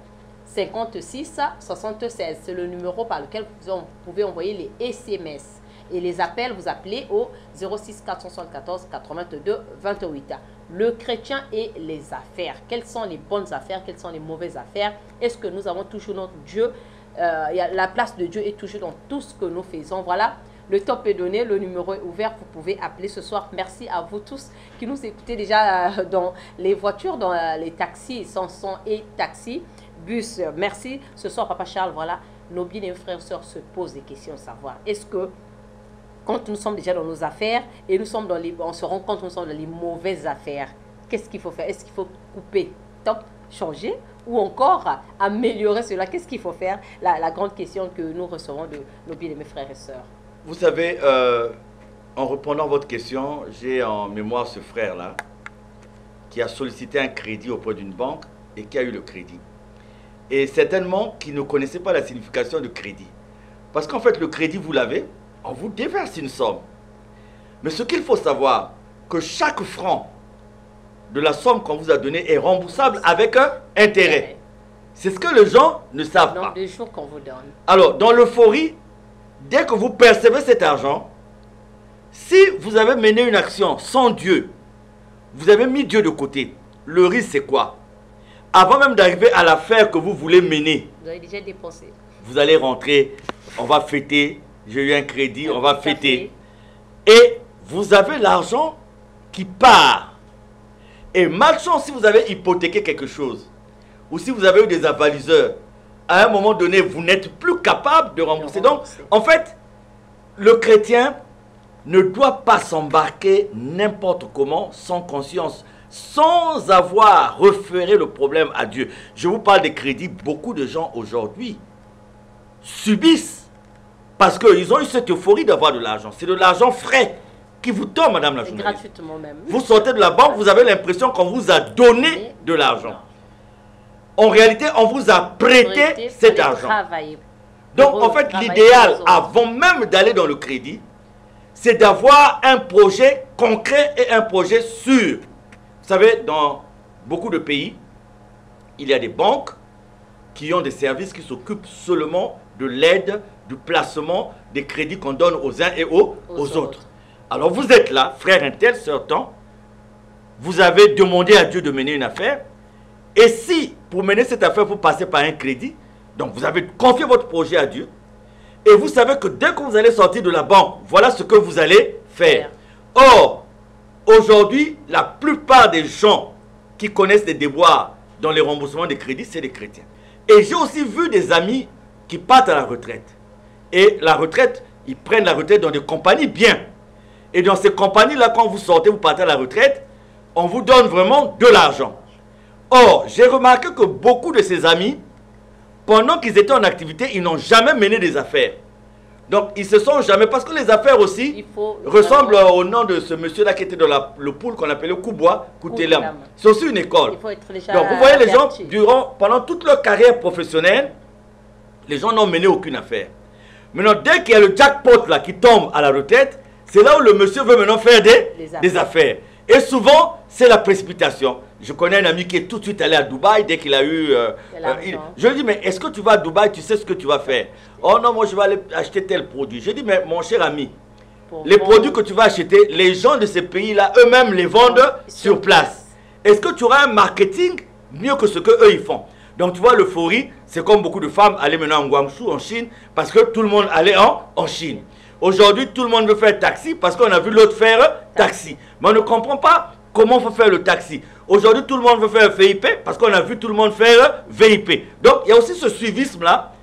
56 76. C'est le numéro par lequel vous pouvez envoyer les SMS. Et les appels, vous appelez au 06 474 82 28. Le chrétien et les affaires. Quelles sont les bonnes affaires Quelles sont les mauvaises affaires? Est-ce que nous avons toujours notre Dieu? Euh, La place de Dieu est toujours dans tout ce que nous faisons. Voilà. Le top est donné, le numéro est ouvert, vous pouvez appeler ce soir. Merci à vous tous qui nous écoutez déjà euh, dans les voitures, dans euh, les taxis, Sanson et taxis, bus. Merci. Ce soir, Papa Charles, voilà, nos bien frères et sœurs se posent des questions, savoir est-ce que quand nous sommes déjà dans nos affaires et nous sommes dans les, on se rend compte que nous sommes dans les mauvaises affaires, qu'est-ce qu'il faut faire? Est-ce qu'il faut couper top, changer ou encore améliorer cela? Qu'est-ce qu'il faut faire? La, grande question que nous recevons de nos bien-aimés frères et sœurs. Vous savez, euh, en répondant votre question, j'ai en mémoire ce frère-là qui a sollicité un crédit auprès d'une banque et qui a eu le crédit. Et certainement qui ne connaissait pas la signification du crédit. Parce qu'en fait, le crédit, vous l'avez, on vous déverse une somme. Mais ce qu'il faut savoir, que chaque franc de la somme qu'on vous a donnée est remboursable avec un intérêt. C'est ce que les gens ne savent dans pas. les jours qu'on vous donne. Alors, dans l'euphorie, dès que vous percevez cet argent, si vous avez mené une action sans Dieu, vous avez mis Dieu de côté, le risque c'est quoi? Avant même d'arriver à l'affaire que vous voulez mener, Vous avez déjà dépensé. vous allez rentrer, on va fêter, j'ai eu un crédit, on va fêter. Et vous avez l'argent qui part. Et malchance si vous avez hypothéqué quelque chose, ou si vous avez eu des avaliseurs, à un moment donné, vous n'êtes plus capable de rembourser. Donc, en fait, le chrétien ne doit pas s'embarquer n'importe comment, sans conscience, sans avoir référé le problème à Dieu. Je vous parle des crédits. Beaucoup de gens aujourd'hui subissent parce qu'ils ont eu cette euphorie d'avoir de l'argent. C'est de l'argent frais qui vous tombe, madame la journaliste. gratuitement même. Vous sortez de la banque, vous avez l'impression qu'on vous a donné de l'argent. En réalité, on vous a prêté cet argent. travailler. Donc, en fait, l'idéal, avant même d'aller dans le crédit, c'est d'avoir un projet concret et un projet sûr. Vous savez, dans beaucoup de pays, il y a des banques qui ont des services qui s'occupent seulement de l'aide, du placement, des crédits qu'on donne aux uns et aux, Aux aux autres. autres. Alors, vous êtes là, frère un tel, sœur tant, vous avez demandé à Dieu de mener une affaire, et si, pour mener cette affaire, vous passez par un crédit, donc vous avez confié votre projet à Dieu, et vous savez que dès que vous allez sortir de la banque, voilà ce que vous allez faire. Or, aujourd'hui, la plupart des gens qui connaissent les déboires dans les remboursements des crédits, c'est les chrétiens. Et j'ai aussi vu des amis qui partent à la retraite. Et la retraite, ils prennent la retraite dans des compagnies bien. Et dans ces compagnies-là, quand vous sortez, vous partez à la retraite, on vous donne vraiment de l'argent. Or, j'ai remarqué que beaucoup de ces amis, pendant qu'ils étaient en activité, ils n'ont jamais mené des affaires. Donc, ils se sont jamais... Parce que les affaires aussi Il faut ressemblent au nom de ce monsieur-là qui était dans la- le pool qu'on appelait Koubois, Koutelam. C'est aussi une école. Il faut être déjà Donc, vous voyez, les gens, durant, pendant toute leur carrière professionnelle, les gens n'ont mené aucune affaire. Maintenant, dès qu'il y a le jackpot là qui tombe à la retraite, c'est là où le monsieur veut maintenant faire des, affaires. des affaires. Et souvent, c'est la précipitation. Je connais un ami qui est tout de suite allé à Dubaï dès qu'il a eu. euh, l'argent. il- je lui dis, mais est-ce que tu vas à Dubaï, tu sais ce que tu vas faire? Oh non, moi je vais aller acheter tel produit. Je dis, mais mon cher ami, Pour les vendre. produits que tu vas acheter, les gens de ces pays-là eux-mêmes les vendent Sur sur place. Est-ce que tu auras un marketing mieux que ce que eux ils font? Donc tu vois, l'euphorie, c'est comme beaucoup de femmes allaient maintenant en Guangzhou, en Chine, parce que tout le monde allait en, en Chine. Aujourd'hui, tout le monde veut faire taxi parce qu'on a vu l'autre faire taxi. Mais on ne comprend pas comment faut faire le taxi. Aujourd'hui, tout le monde veut faire VIP parce qu'on a vu tout le monde faire VIP. Donc, il y a aussi ce suivisme-là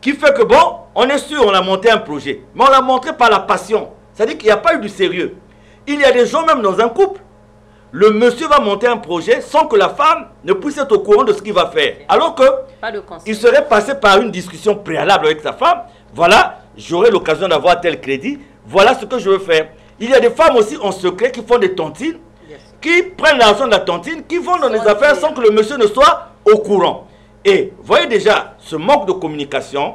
qui fait que, bon, on est sûr, on a monté un projet, mais on l'a montré par la passion. C'est-à-dire qu'il n'y a pas eu du sérieux. Il y a des gens, même dans un couple, le monsieur va monter un projet sans que la femme ne puisse être au courant de ce qu'il va faire. Alors que Pas de conseil. il serait passé par une discussion préalable avec sa femme. Voilà, j'aurai l'occasion d'avoir tel crédit. Voilà ce que je veux faire. Il y a des femmes aussi en secret qui font des tontines, qui prennent l'argent de la tontine, qui vont dans les affaires sans que le monsieur ne soit au courant. Et voyez déjà, ce manque de communication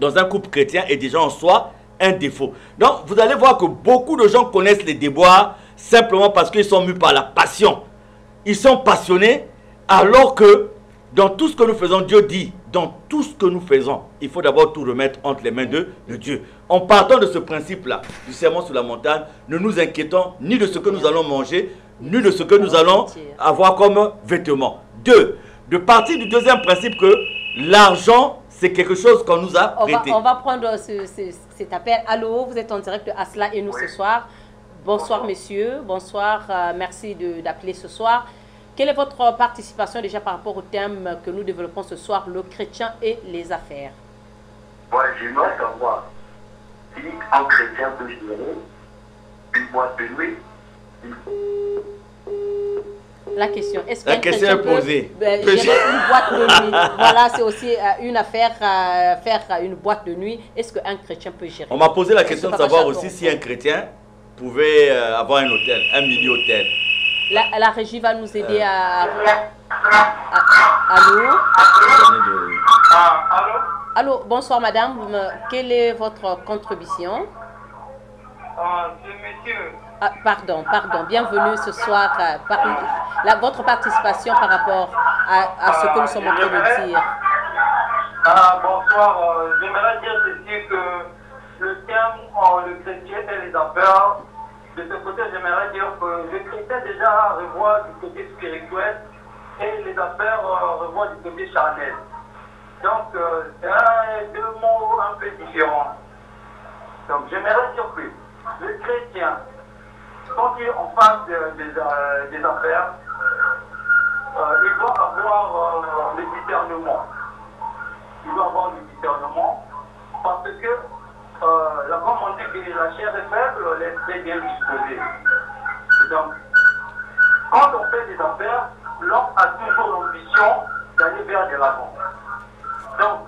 dans un couple chrétien est déjà en soi un défaut. Donc, vous allez voir que beaucoup de gens connaissent les déboires simplement parce qu'ils sont mus par la passion. Ils sont passionnés alors que dans tout ce que nous faisons, Dieu dit, dans tout ce que nous faisons, il faut d'abord tout remettre entre les mains de, de Dieu. En partant de ce principe-là, du serment sur la montagne, ne nous inquiétons ni de ce que nous allons manger, ni de ce que nous allons avoir comme vêtements. Deux, de partir du deuxième principe que l'argent, c'est quelque chose qu'on nous a On va, on va prendre ce- ce- cet appel. Allô, vous êtes en direct de Asla et nous ce soir. Bonsoir, messieurs. Bonsoir. euh, merci de- d'appeler ce soir. Quelle est votre participation déjà par rapport au thème que nous développons ce soir, le chrétien et les affaires? Moi, j'aimerais savoir si un chrétien peut gérer une boîte de nuit. La question, est-ce qu'un question chrétien est posée. euh, Peut- gérer une boîte de nuit <laughs> Voilà, c'est aussi euh, une affaire, euh, faire une boîte de nuit. Est-ce qu'un chrétien peut gérer? On m'a posé la question que de savoir aussi si un chrétien pouvait euh, avoir un hôtel, un mini-hôtel. la, la régie va nous aider Euh. à, à- Allô de- allô? Allô, bonsoir madame. Quelle est votre contribution? Ah, monsieur. Ah, Pardon, pardon. Bienvenue ce soir. euh, par- la- votre participation par rapport à, à ce que nous sommes en train de dire. Ah, bonsoir. J'aimerais dire ceci que le terme le chrétien et les affaires, de ce côté, j'aimerais dire que le chrétien déjà revoit du côté spirituel et les affaires revoient du côté charnel. Donc, euh, c'est deux mots un peu différents. Donc, j'aimerais dire que le chrétien, quand il est en face euh, des affaires, euh, il doit avoir le discernement. Il doit avoir le discernement parce que euh, la comme on dit que la chair est faible, l'esprit est bien disposé. Donc, quand on fait des affaires, l'homme a toujours l'ambition d'aller vers de l'avant. Donc,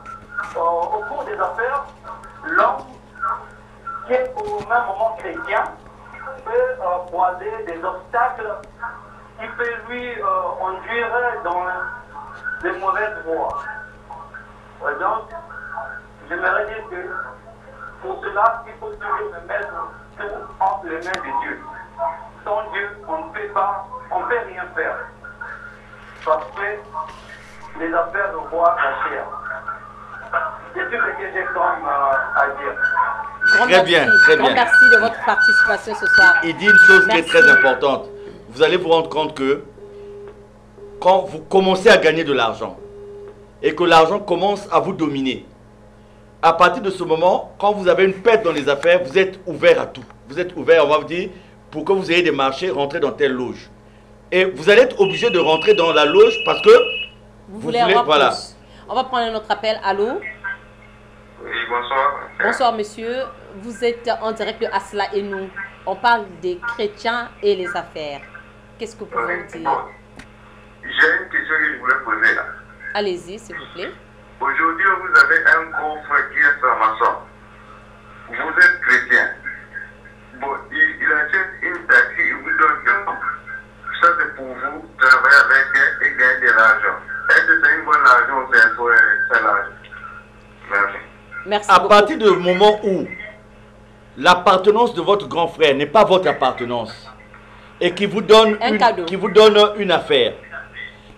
euh, au cours des affaires, l'homme qui est au même moment chrétien peut euh, croiser des obstacles qui peut lui euh, conduire dans les mauvaises voies. Donc, j'aimerais dire que pour cela, il faut toujours se mettre tout entre les mains de Dieu. Sans Dieu, on ne peut pas, on ne peut rien faire. Parce que les affaires de roi la chair. C'est tout ce que j'ai comme euh, à dire. Grand Très merci. bien, très Grand bien. merci de votre participation ce soir. Il dit une chose qui est très importante. Vous allez vous rendre compte que quand vous commencez à gagner de l'argent et que l'argent commence à vous dominer, à partir de ce moment, quand vous avez une perte dans les affaires, vous êtes ouvert à tout. Vous êtes ouvert, on va vous dire, pour que vous ayez des marchés, rentrez dans telle loge. Et vous allez être obligé de rentrer dans la loge parce que Vous, Vous voulez voulez- avoir voilà. plus On va prendre notre appel. Allô? Oui, bonsoir. Bonsoir monsieur. Vous êtes en direct de Asla et nous. On parle des chrétiens et les affaires. Qu'est-ce que vous pouvez nous dire? J'ai une question que je voulais poser là. Allez-y, s'il vous plaît. Aujourd'hui, vous avez un gros frère qui est franc-maçon. Vous êtes chrétien. Bon, il, il achète une taxi, il vous donne que ça c'est pour vous travailler avec elle et gagner de l'argent. Est-ce que c'est une bonne argent ou c'est un l'argent Merci. Merci à beaucoup. partir du moment où l'appartenance de votre grand frère n'est pas votre appartenance et qui vous donne Un une, cadeau. qui vous donne une affaire,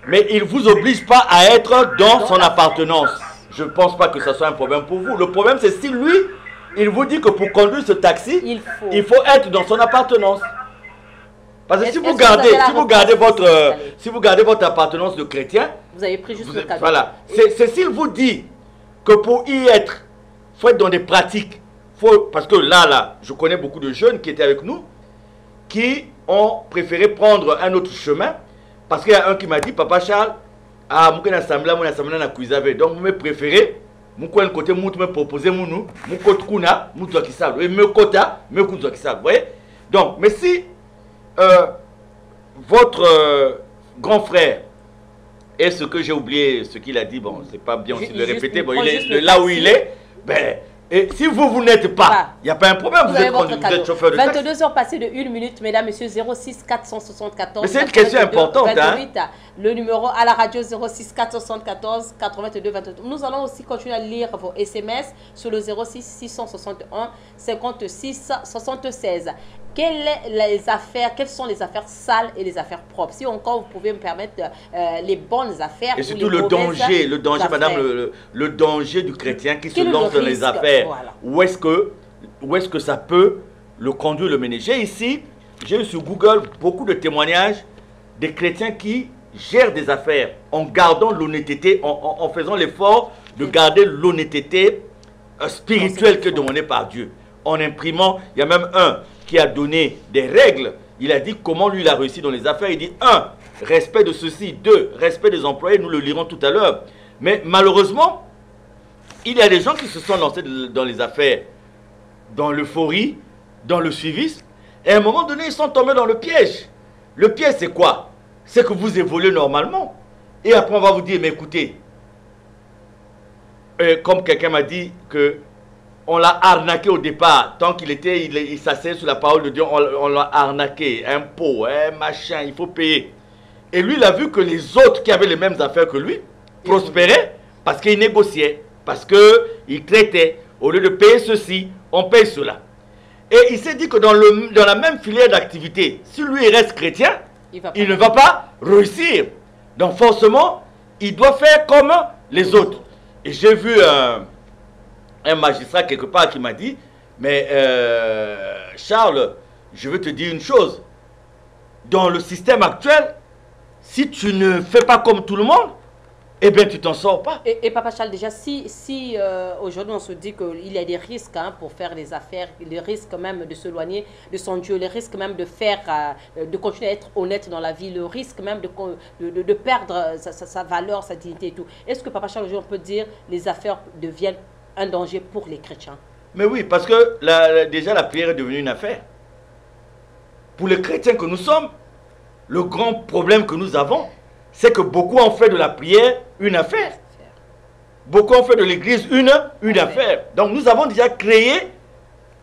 mais il vous oblige pas à être dans son appartenance. Je ne pense pas que ce soit un problème pour vous. Le problème, c'est si lui, il vous dit que pour conduire ce taxi, Il faut. il faut être dans son appartenance. Parce que si vous gardez, si vous gardez votre, euh, si vous gardez votre appartenance de chrétien, Vous avez pris juste vous le cadeau. Voilà. C'est s'il vous dit que pour y être, faut être dans des pratiques. Faut, parce que là, là, je connais beaucoup de jeunes qui étaient avec nous, qui ont préféré prendre un autre chemin. Parce qu'il y a un qui m'a dit, Papa Charles, ah, moi, assemblée, moi, assemblée, na kuizabe. Donc, moi, préféré, moi, quoi, un côté, moi, me proposer, moi, nous, moi, côté, kuna, moi, toi, qui savent. Et me kota, me toi, qui savent. Vous voyez? Donc, mais si, euh, votre euh, grand frère et ce que j'ai oublié, ce qu'il a dit, bon, c'est pas bien aussi de le répéter, bon, il est le là où il est, ben, et si vous, vous n'êtes pas, il n'y a pas un problème, vous, Vous avez êtes, votre conduit- vous êtes chauffeur de taxi. 22 heures passées de 1 minute, mesdames, messieurs, 06 474. Mais c'est une question 82, importante, hein. 28, Le numéro à la radio 06 474 82 22. Nous allons aussi continuer à lire vos SMS sur le 06 661 56 76. Quelles, est les affaires, quelles sont les affaires sales et les affaires propres? Si encore vous pouvez me permettre euh, les bonnes affaires. Et ou surtout les le danger, le danger, affaires. madame, le, danger du chrétien qui se est le lance dans les affaires. Voilà. Où est-ce que, où est-ce que ça peut le conduire, le mener J'ai ici, j'ai eu sur Google beaucoup de témoignages des chrétiens qui gèrent des affaires en gardant l'honnêteté, en, en- en faisant l'effort de garder l'honnêteté euh, spirituelle que demandée par Dieu. En imprimant, il y a même un qui a donné des règles. Il a dit comment lui il a réussi dans les affaires. Il dit un, respect de ceci. Deux, respect des employés. Nous le lirons tout à l'heure. Mais malheureusement, il y a des gens qui se sont lancés dans les affaires dans l'euphorie, dans le suivisme, et à un moment donné, ils sont tombés dans le piège. Le piège, c'est quoi? C'est que vous évoluez normalement. Et après, on va vous dire, mais écoutez, euh, comme quelqu'un m'a dit que on l'a arnaqué au départ. Tant qu'il était, il, il s'asseyait sur la parole de Dieu, on, l'a arnaqué. Impôt, hein, machin, il faut payer. Et lui, il a vu que les autres qui avaient les mêmes affaires que lui prospéraient parce qu'ils négociaient, parce qu'ils traitaient. Au lieu de payer ceci, on paye cela. Et il s'est dit que dans, le, dans la même filière d'activité, si lui il reste chrétien, il, ne va pas réussir. Donc forcément, il doit faire comme les autres. Et j'ai vu un, un, magistrat quelque part qui m'a dit, mais euh, Charles, je veux te dire une chose. Dans le système actuel, si tu ne fais pas comme tout le monde, eh bien, tu t'en sors pas. Et, Papa Charles, déjà, si, si euh, aujourd'hui on se dit qu'il y a des risques hein, pour faire des affaires, les risques même de s'éloigner de son Dieu, les risques même de faire, euh, de continuer à être honnête dans la vie, le risque même de, de, perdre sa, valeur, sa dignité et tout. Est-ce que Papa Charles, aujourd'hui, on peut dire les affaires deviennent un danger pour les chrétiens Mais oui, parce que déjà la prière est devenue une affaire. Pour les chrétiens que nous sommes, le grand problème que nous avons, c'est que beaucoup ont fait de la prière une affaire. Beaucoup ont fait de l'église une, une affaire. Donc nous avons déjà créé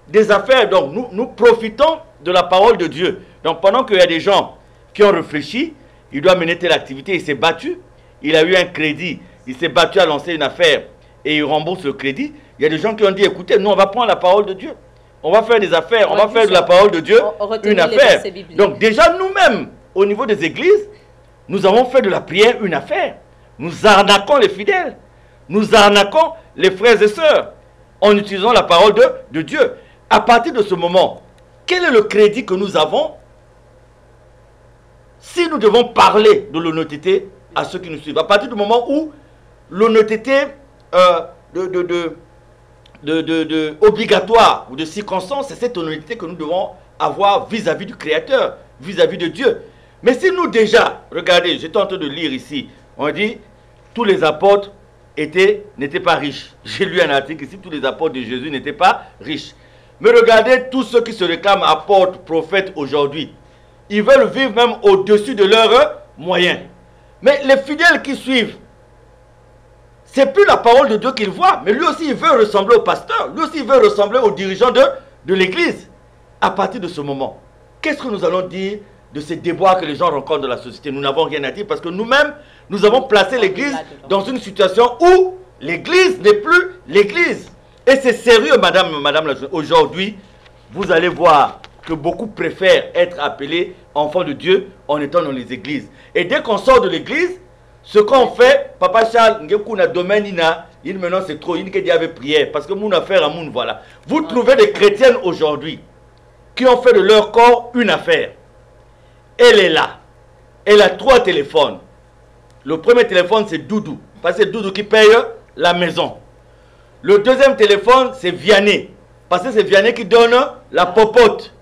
des affaires. Donc nous, nous profitons de la parole de Dieu. Donc pendant qu'il y a des gens qui ont réfléchi, il doit mener telle activité, il s'est battu, il a eu un crédit, il s'est battu à lancer une affaire et il rembourse le crédit. Il y a des gens qui ont dit, écoutez, nous on va prendre la parole de Dieu. On va faire des affaires, on, va faire de la parole de Dieu une affaire. Donc déjà nous-mêmes, au niveau des églises, nous avons fait de la prière une affaire. Nous arnaquons les fidèles. Nous arnaquons les frères et sœurs en utilisant la parole de, de Dieu. À partir de ce moment, quel est le crédit que nous avons si nous devons parler de l'honnêteté à ceux qui nous suivent? À partir du moment où l'honnêteté euh, de, de, de, obligatoire ou de circonstance, c'est cette honnêteté que nous devons avoir vis-à-vis du Créateur, vis à -vis de Dieu. Mais si nous déjà, regardez, j'étais en train de lire ici, on dit tous les apôtres n'étaient pas riches. J'ai lu un article ici, tous les apôtres de Jésus n'étaient pas riches. Mais regardez tous ceux qui se réclament apôtres, prophètes aujourd'hui. Ils veulent vivre même au-dessus de leurs moyens. Mais les fidèles qui suivent, c'est plus la parole de Dieu qu'ils voient, mais lui aussi il veut ressembler au pasteur, lui aussi il veut ressembler aux dirigeants de, de l'Église. À partir de ce moment, qu'est-ce que nous allons dire de ces déboires que les gens rencontrent dans la société? Nous n'avons rien à dire parce que nous-mêmes, nous avons placé l'Église dans une situation où l'Église n'est plus l'Église. Et c'est sérieux, madame, madame Aujourd'hui, vous allez voir que beaucoup préfèrent être appelés enfants de Dieu en étant dans les églises. Et dès qu'on sort de l'église, ce qu'on fait, Papa Charles, domaine il maintenant c'est trop, il y avait prière, parce que mon affaire à mon voilà. Vous trouvez des chrétiennes aujourd'hui qui ont fait de leur corps une affaire. Elle est là. Elle a trois téléphones. Le premier téléphone, c'est Doudou. Parce que c'est Doudou qui paye la maison. Le deuxième téléphone, c'est Vianney. Parce que c'est Vianney qui donne la popote.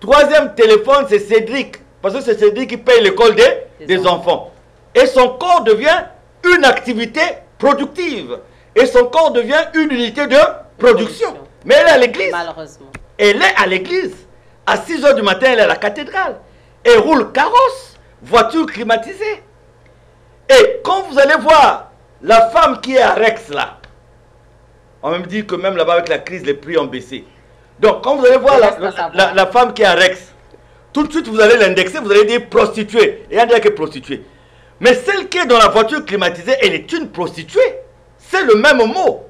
Troisième téléphone, c'est Cédric. Parce que c'est Cédric qui paye l'école des, des enfants. Et son corps devient une activité productive. Et son corps devient une unité de production. Mais elle est à l'église. Malheureusement. Elle est à l'église. À 6 heures du matin, elle est à la cathédrale et roule carrosse, voiture climatisée. Et quand vous allez voir la femme qui est à Rex là, on va me dire que même là-bas avec la crise, les prix ont baissé. Donc quand vous allez voir la, femme qui est à Rex, tout de suite vous allez l'indexer, vous allez dire prostituée. Et elle dit que prostituée. Mais celle qui est dans la voiture climatisée, elle est une prostituée. C'est le même mot.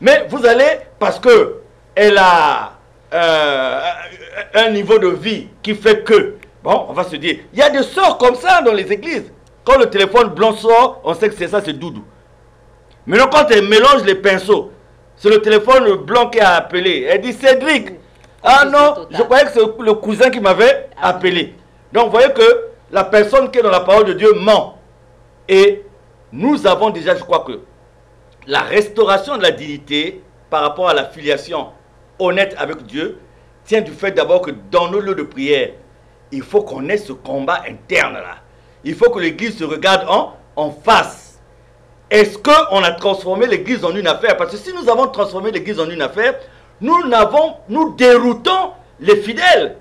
Mais vous allez, parce que elle a euh, un niveau de vie qui fait que Bon, on va se dire, il y a des sorts comme ça dans les églises. Quand le téléphone blanc sort, on sait que c'est ça, c'est Doudou. Maintenant, quand elle mélange les pinceaux, c'est le téléphone blanc qui a appelé. Elle dit Cédric. Ah non, je croyais que c'est le cousin qui m'avait ah appelé. Donc, vous voyez que la personne qui est dans la parole de Dieu ment. Et nous avons déjà, je crois que, la restauration de la dignité par rapport à la filiation honnête avec Dieu tient du fait d'abord que dans nos lieux de prière, il faut qu'on ait ce combat interne là. Il faut que l'Église se regarde en, face. Est-ce qu'on a transformé l'Église en une affaire? Parce que si nous avons transformé l'Église en une affaire, nous, nous déroutons les fidèles.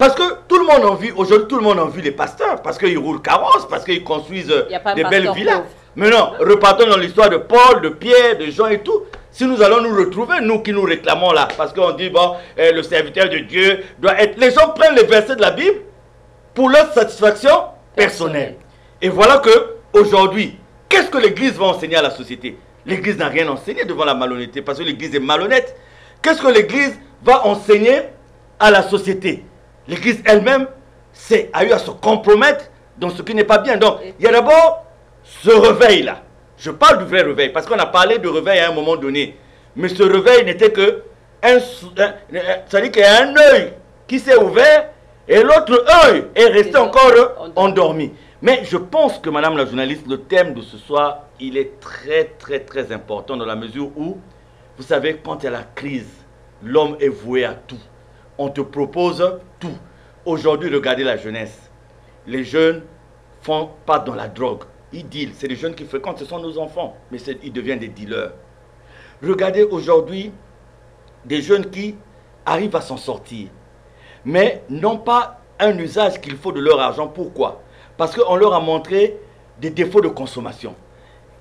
Parce que tout le monde en vit, aujourd'hui tout le monde en vit les pasteurs, parce qu'ils roulent carrosse, parce qu'ils construisent un des belles villas. pauvre. Maintenant, repartons dans l'histoire de Paul, de Pierre, de Jean et tout. Si nous allons nous retrouver, nous qui nous réclamons là, parce qu'on dit, bon, eh, le serviteur de Dieu doit être... Les gens prennent les versets de la Bible pour leur satisfaction personnelle. Personnelle. Et voilà que aujourd'hui, qu'est-ce que l'Église va enseigner à la société? L'Église n'a rien enseigné devant la malhonnêteté, parce que l'Église est malhonnête. Qu'est-ce que l'Église va enseigner à la société? L'Église elle-même a eu à se compromettre dans ce qui n'est pas bien. Donc, il y a d'abord ce réveil-là. Je parle du vrai réveil, parce qu'on a parlé de réveil à un moment donné. Mais ce réveil n'était que un... C'est-à-dire qu'il y a un œil qui s'est ouvert et l'autre œil est resté encore endormi. endormi. Mais je pense que, Madame la journaliste, le thème de ce soir, il est très, très, très important dans la mesure où, vous savez, quand il y a la crise, l'homme est voué à tout. On te propose tout. Aujourd'hui, regardez la jeunesse. Les jeunes font pas dans la drogue. Ils dealent. C'est les jeunes qui fréquentent, ce sont nos enfants. Mais ils deviennent des dealers. Regardez aujourd'hui des jeunes qui arrivent à s'en sortir, mais n'ont pas un usage qu'il faut de leur argent. Pourquoi? Parce qu'on leur a montré des défauts de consommation.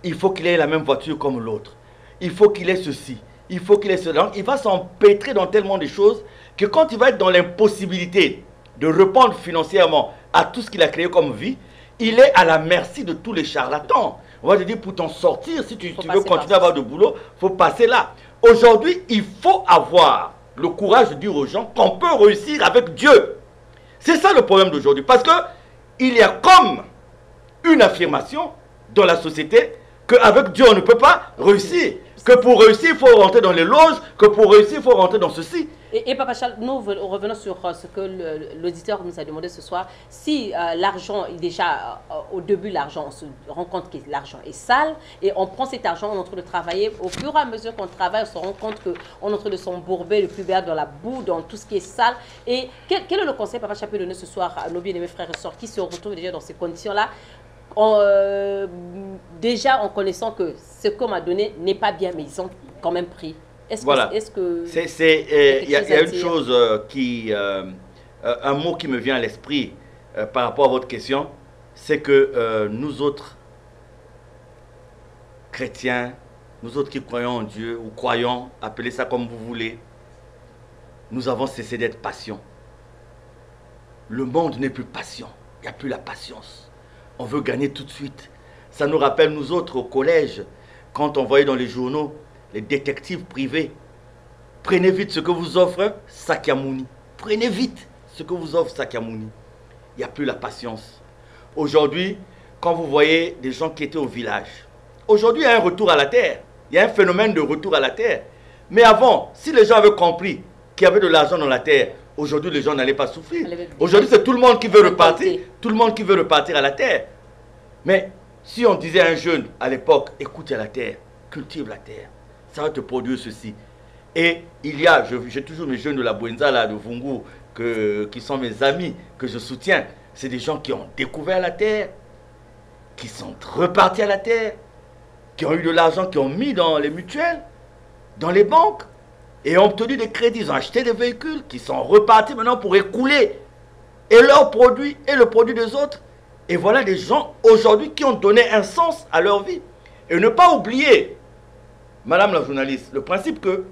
Il faut qu'il ait la même voiture comme l'autre. Il faut qu'il ait ceci. Il faut qu'il ait cela. Il va s'empêtrer dans tellement de choses que quand il va être dans l'impossibilité de répondre financièrement à tout ce qu'il a créé comme vie, il est à la merci de tous les charlatans. On va te dire, pour t'en sortir, si tu, veux continuer à avoir de boulot, faut passer là. Aujourd'hui, il faut avoir le courage de dire aux gens qu'on peut réussir avec Dieu. C'est ça le problème d'aujourd'hui. Parce que il y a comme une affirmation dans la société qu'avec Dieu, on ne peut pas réussir. Que pour réussir, il faut rentrer dans les loges. Que pour réussir, il faut rentrer dans ceci. Et, Papa Charles, nous ve- revenons sur euh, ce que l'auditeur nous a demandé ce soir. Si euh, l'argent, déjà euh, au début, l'argent, on se rend compte que l'argent est sale et on prend cet argent, on est en train de travailler. Au fur et à mesure qu'on travaille, on se rend compte qu'on est en train de s'embourber le plus bas dans la boue, dans tout ce qui est sale. Et quel, quel est le conseil, Papa Charles, peut donner ce soir à nos bien-aimés frères et sœurs qui se retrouvent déjà dans ces conditions-là? Euh, déjà en connaissant que ce qu'on m'a donné n'est pas bien, mais ils ont quand même pris. Est-ce Voilà. que, est-ce que C'est, c'est, euh, il y a, il y a une chose euh, qui, un mot qui me vient à l'esprit par rapport à votre question, c'est que nous autres chrétiens, nous autres qui croyons en Dieu ou croyons, appelez ça comme vous voulez, nous avons cessé d'être patients. Le monde n'est plus patient, il n'y a plus la patience. On veut gagner tout de suite. Ça nous rappelle nous autres au collège, quand on voyait dans les journaux les détectives privés Prenez vite ce que vous offre Sakyamuni. Prenez vite ce que vous offre Sakyamuni. Il n'y a plus la patience. Aujourd'hui, quand vous voyez des gens qui étaient au village, aujourd'hui il y a un retour à la terre. Il y a un phénomène de retour à la terre. Mais avant, si les gens avaient compris qu'il y avait de l'argent dans la terre, aujourd'hui les gens n'allaient pas souffrir. Aujourd'hui c'est tout le monde qui veut repartir. Tout le monde qui veut repartir à la terre. Mais si on disait à un jeune à l'époque, écoute à la terre, cultive la terre, ça va te produire ceci. Et il y a, j'ai toujours mes jeunes de la Buenza, là, de Vungu, que, qui sont mes amis, que je soutiens. C'est des gens qui ont découvert la terre, qui sont repartis à la terre, qui ont eu de l'argent, qui ont mis dans les mutuelles, dans les banques, et ont obtenu des crédits, ils ont acheté des véhicules, qui sont repartis maintenant pour écouler et leurs produits et le produit des autres. Et voilà des gens aujourd'hui qui ont donné un sens à leur vie. Et ne pas oublier, Madame la journaliste, le principe que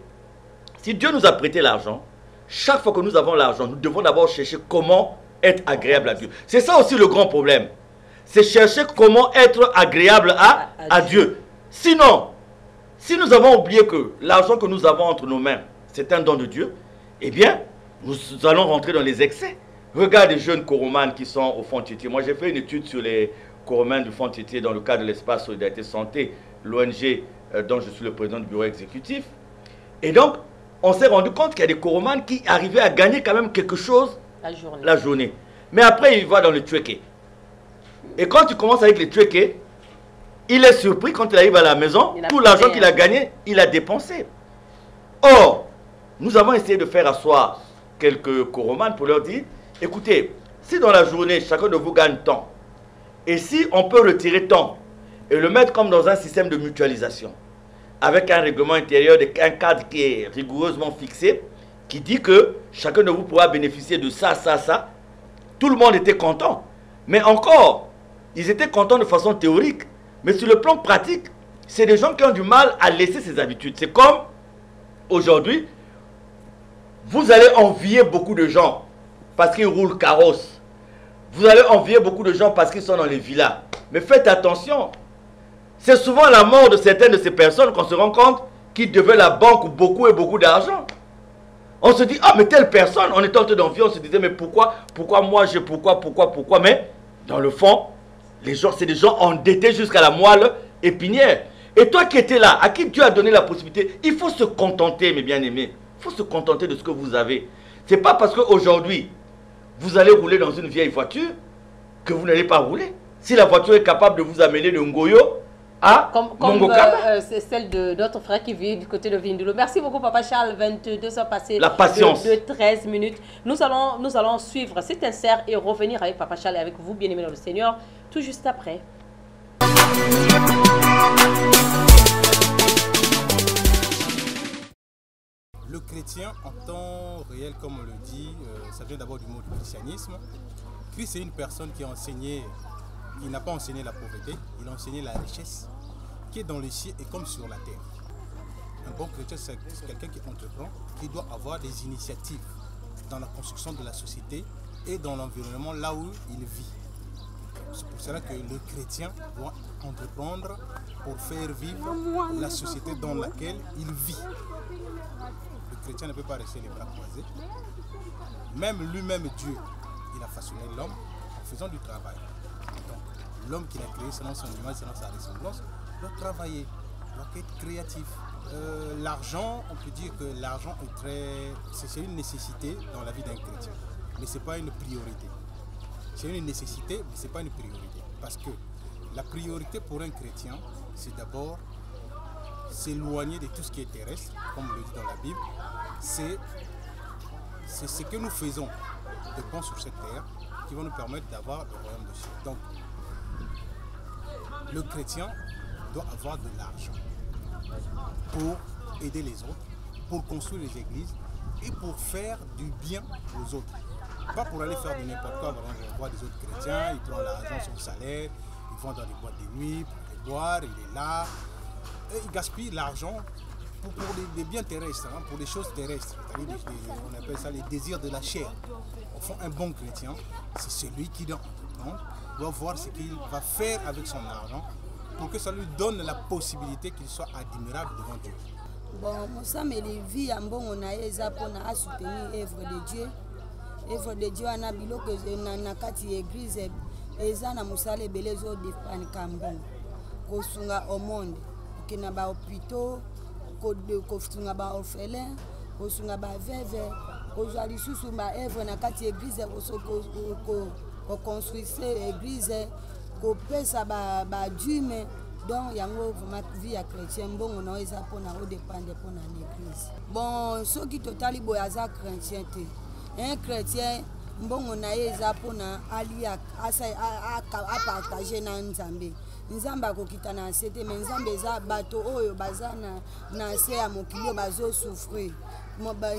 si Dieu nous a prêté l'argent, chaque fois que nous avons l'argent, nous devons d'abord chercher comment être agréable à Dieu. C'est ça aussi le grand problème. C'est chercher comment être agréable à, À- à à Dieu. Sinon, si nous avons oublié que l'argent que nous avons entre nos mains, c'est un don de Dieu, eh bien, nous allons rentrer dans les excès. Regarde les jeunes coromanes qui sont au fond Titi. Moi, j'ai fait une étude sur les coromanes du fond Titi dans le cadre de l'espace Solidarité Santé, l'ONG euh, dont je suis le président du bureau exécutif. Et donc, on s'est rendu compte qu'il y a des coromanes qui arrivaient à gagner quand même quelque chose la journée la journée. Mais après, il va dans le truqué. Et quand tu commences avec les truqués, il est surpris quand il arrive à la maison, tout l'argent qu'il a hein. gagné, il a dépensé. Or, nous avons essayé de faire asseoir quelques coromanes pour leur dire, écoutez, si dans la journée, chacun de vous gagne tant, et si on peut retirer tant, et le mettre comme dans un système de mutualisation, avec un règlement intérieur, un cadre qui est rigoureusement fixé, qui dit que chacun de vous pourra bénéficier de ça, ça, ça, tout le monde était content. Mais encore, ils étaient contents de façon théorique. Mais sur le plan pratique, c'est des gens qui ont du mal à laisser ces habitudes. C'est comme aujourd'hui, vous allez envier beaucoup de gens parce qu'ils roulent carrosse. Vous allez envier beaucoup de gens parce qu'ils sont dans les villas. Mais faites attention. C'est souvent la mort de certaines de ces personnes qu'on se rend compte qu'ils devaient la banque beaucoup et beaucoup d'argent. On se dit, ah, mais telle personne, on en train d'envier, on se disait, mais pourquoi, pourquoi moi j'ai, pourquoi, pourquoi, pourquoi? Mais dans le fond, les gens, c'est des gens endettés jusqu'à la moelle épinière. Et toi qui étais là, à qui Dieu a donné la possibilité, il faut se contenter, mes bien-aimés. Il faut se contenter de ce que vous avez. Ce n'est pas parce qu'aujourd'hui, vous allez rouler dans une vieille voiture que vous n'allez pas rouler. Si la voiture est capable de vous amener de Ngoyo à comme, comme euh, euh, c'est celle de notre frère qui vit du côté de Vindulo. Merci beaucoup, Papa Charles. 22 heures passées la patience. De, 13 minutes. Nous allons, nous allons suivre cet insert et revenir avec Papa Charles et avec vous, bien-aimés dans le Seigneur, tout juste après. Le chrétien, en temps réel, comme on le dit, euh, ça vient d'abord du mot du christianisme. Christ est une personne qui a enseigné, qui n'a pas enseigné la pauvreté, il a enseigné la richesse, qui est dans les cieux et comme sur la terre. Un bon chrétien, c'est quelqu'un qui entreprend, qui doit avoir des initiatives dans la construction de la société et dans l'environnement là où il vit. C'est pour cela que le chrétien doit entreprendre pour faire vivre la société dans laquelle il vit. Le chrétien ne peut pas rester les bras croisés. Même lui-même, Dieu, il a façonné l'homme en faisant du travail. Donc, l'homme qu'il a créé selon son image, selon sa ressemblance, doit travailler, doit être créatif. Euh, l'argent, on peut dire que l'argent est très. C'est une nécessité dans la vie d'un chrétien, mais ce n'est pas une priorité. C'est une nécessité, mais ce n'est pas une priorité. Parce que la priorité pour un chrétien, c'est d'abord s'éloigner de tout ce qui est terrestre, comme on le dit dans la Bible. C'est ce que nous faisons de bon sur cette terre qui va nous permettre d'avoir le royaume de Dieu. Donc, le chrétien doit avoir de l'argent pour aider les autres, pour construire les églises et pour faire du bien aux autres. Pas pour aller faire de n'importe quoi. on voit des autres chrétiens, ils prennent l'argent, son salaire, ils vont dans les boîtes de nuit pour les boire, il est là. Et ils gaspillent l'argent pour, les, biens terrestres, hein, pour les choses terrestres. on appelle ça les désirs de la chair. Au fond, un bon chrétien, c'est celui qui doit, voir ce qu'il va faire avec son argent pour que ça lui donne la possibilité qu'il soit admirable devant Dieu. Bon, mosameli vie ya mbongo na ye eza mpona asoutenir œuvre de dieu œuvre de dieu wana biloko na kati ya église eza na mosala ebele ezodepanika mbongo kosunga omonde okenda bahôpitau kosunga baorphelin kosunga baveve kozwa lisusu baevre na kati ya église koconstruise église kopesa badume donc yango vraiment vie ya chrétien mbongo na oyo eza mpona odépendre mpona na église. Bon soki totali boye aza chrétien te un chrétien mbongo na ye eza mpona alia apartage na nzambe. Nzambe akokita na se te me nzambe eza bato oyo baza na, na se ya mokili oyo bazosouffrir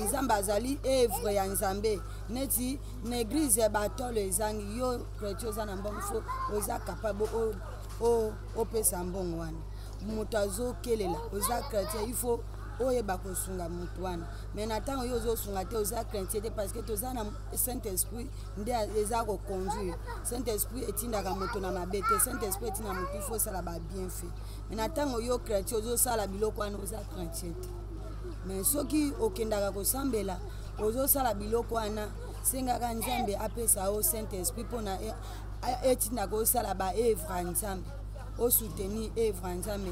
nzambe azali evre ya nzambe. Neti na eglize ya batolo ezangi yo chrétien oza na mbongo fo oza capable opesa mbongo wana. Moto azokelela oza chrétien ifo oyeba kosunga motu wana. Me na ntango yo ozosunga te oza chrétien te parce que toza na saint esprit nde eza koconduire. Saint esprit etindaka moto na mabe te saint esprit etinda motu ifo osala babien fait me na ntango yo chrétien ozosala biloko wana oza chrétien te. Me soki okendaka kosambela ozosala biloko wana sengaka nzambe apesa yo saint esprit mpona etindaka osala baevre ya nzambe. Osoutenir evre ya nzambe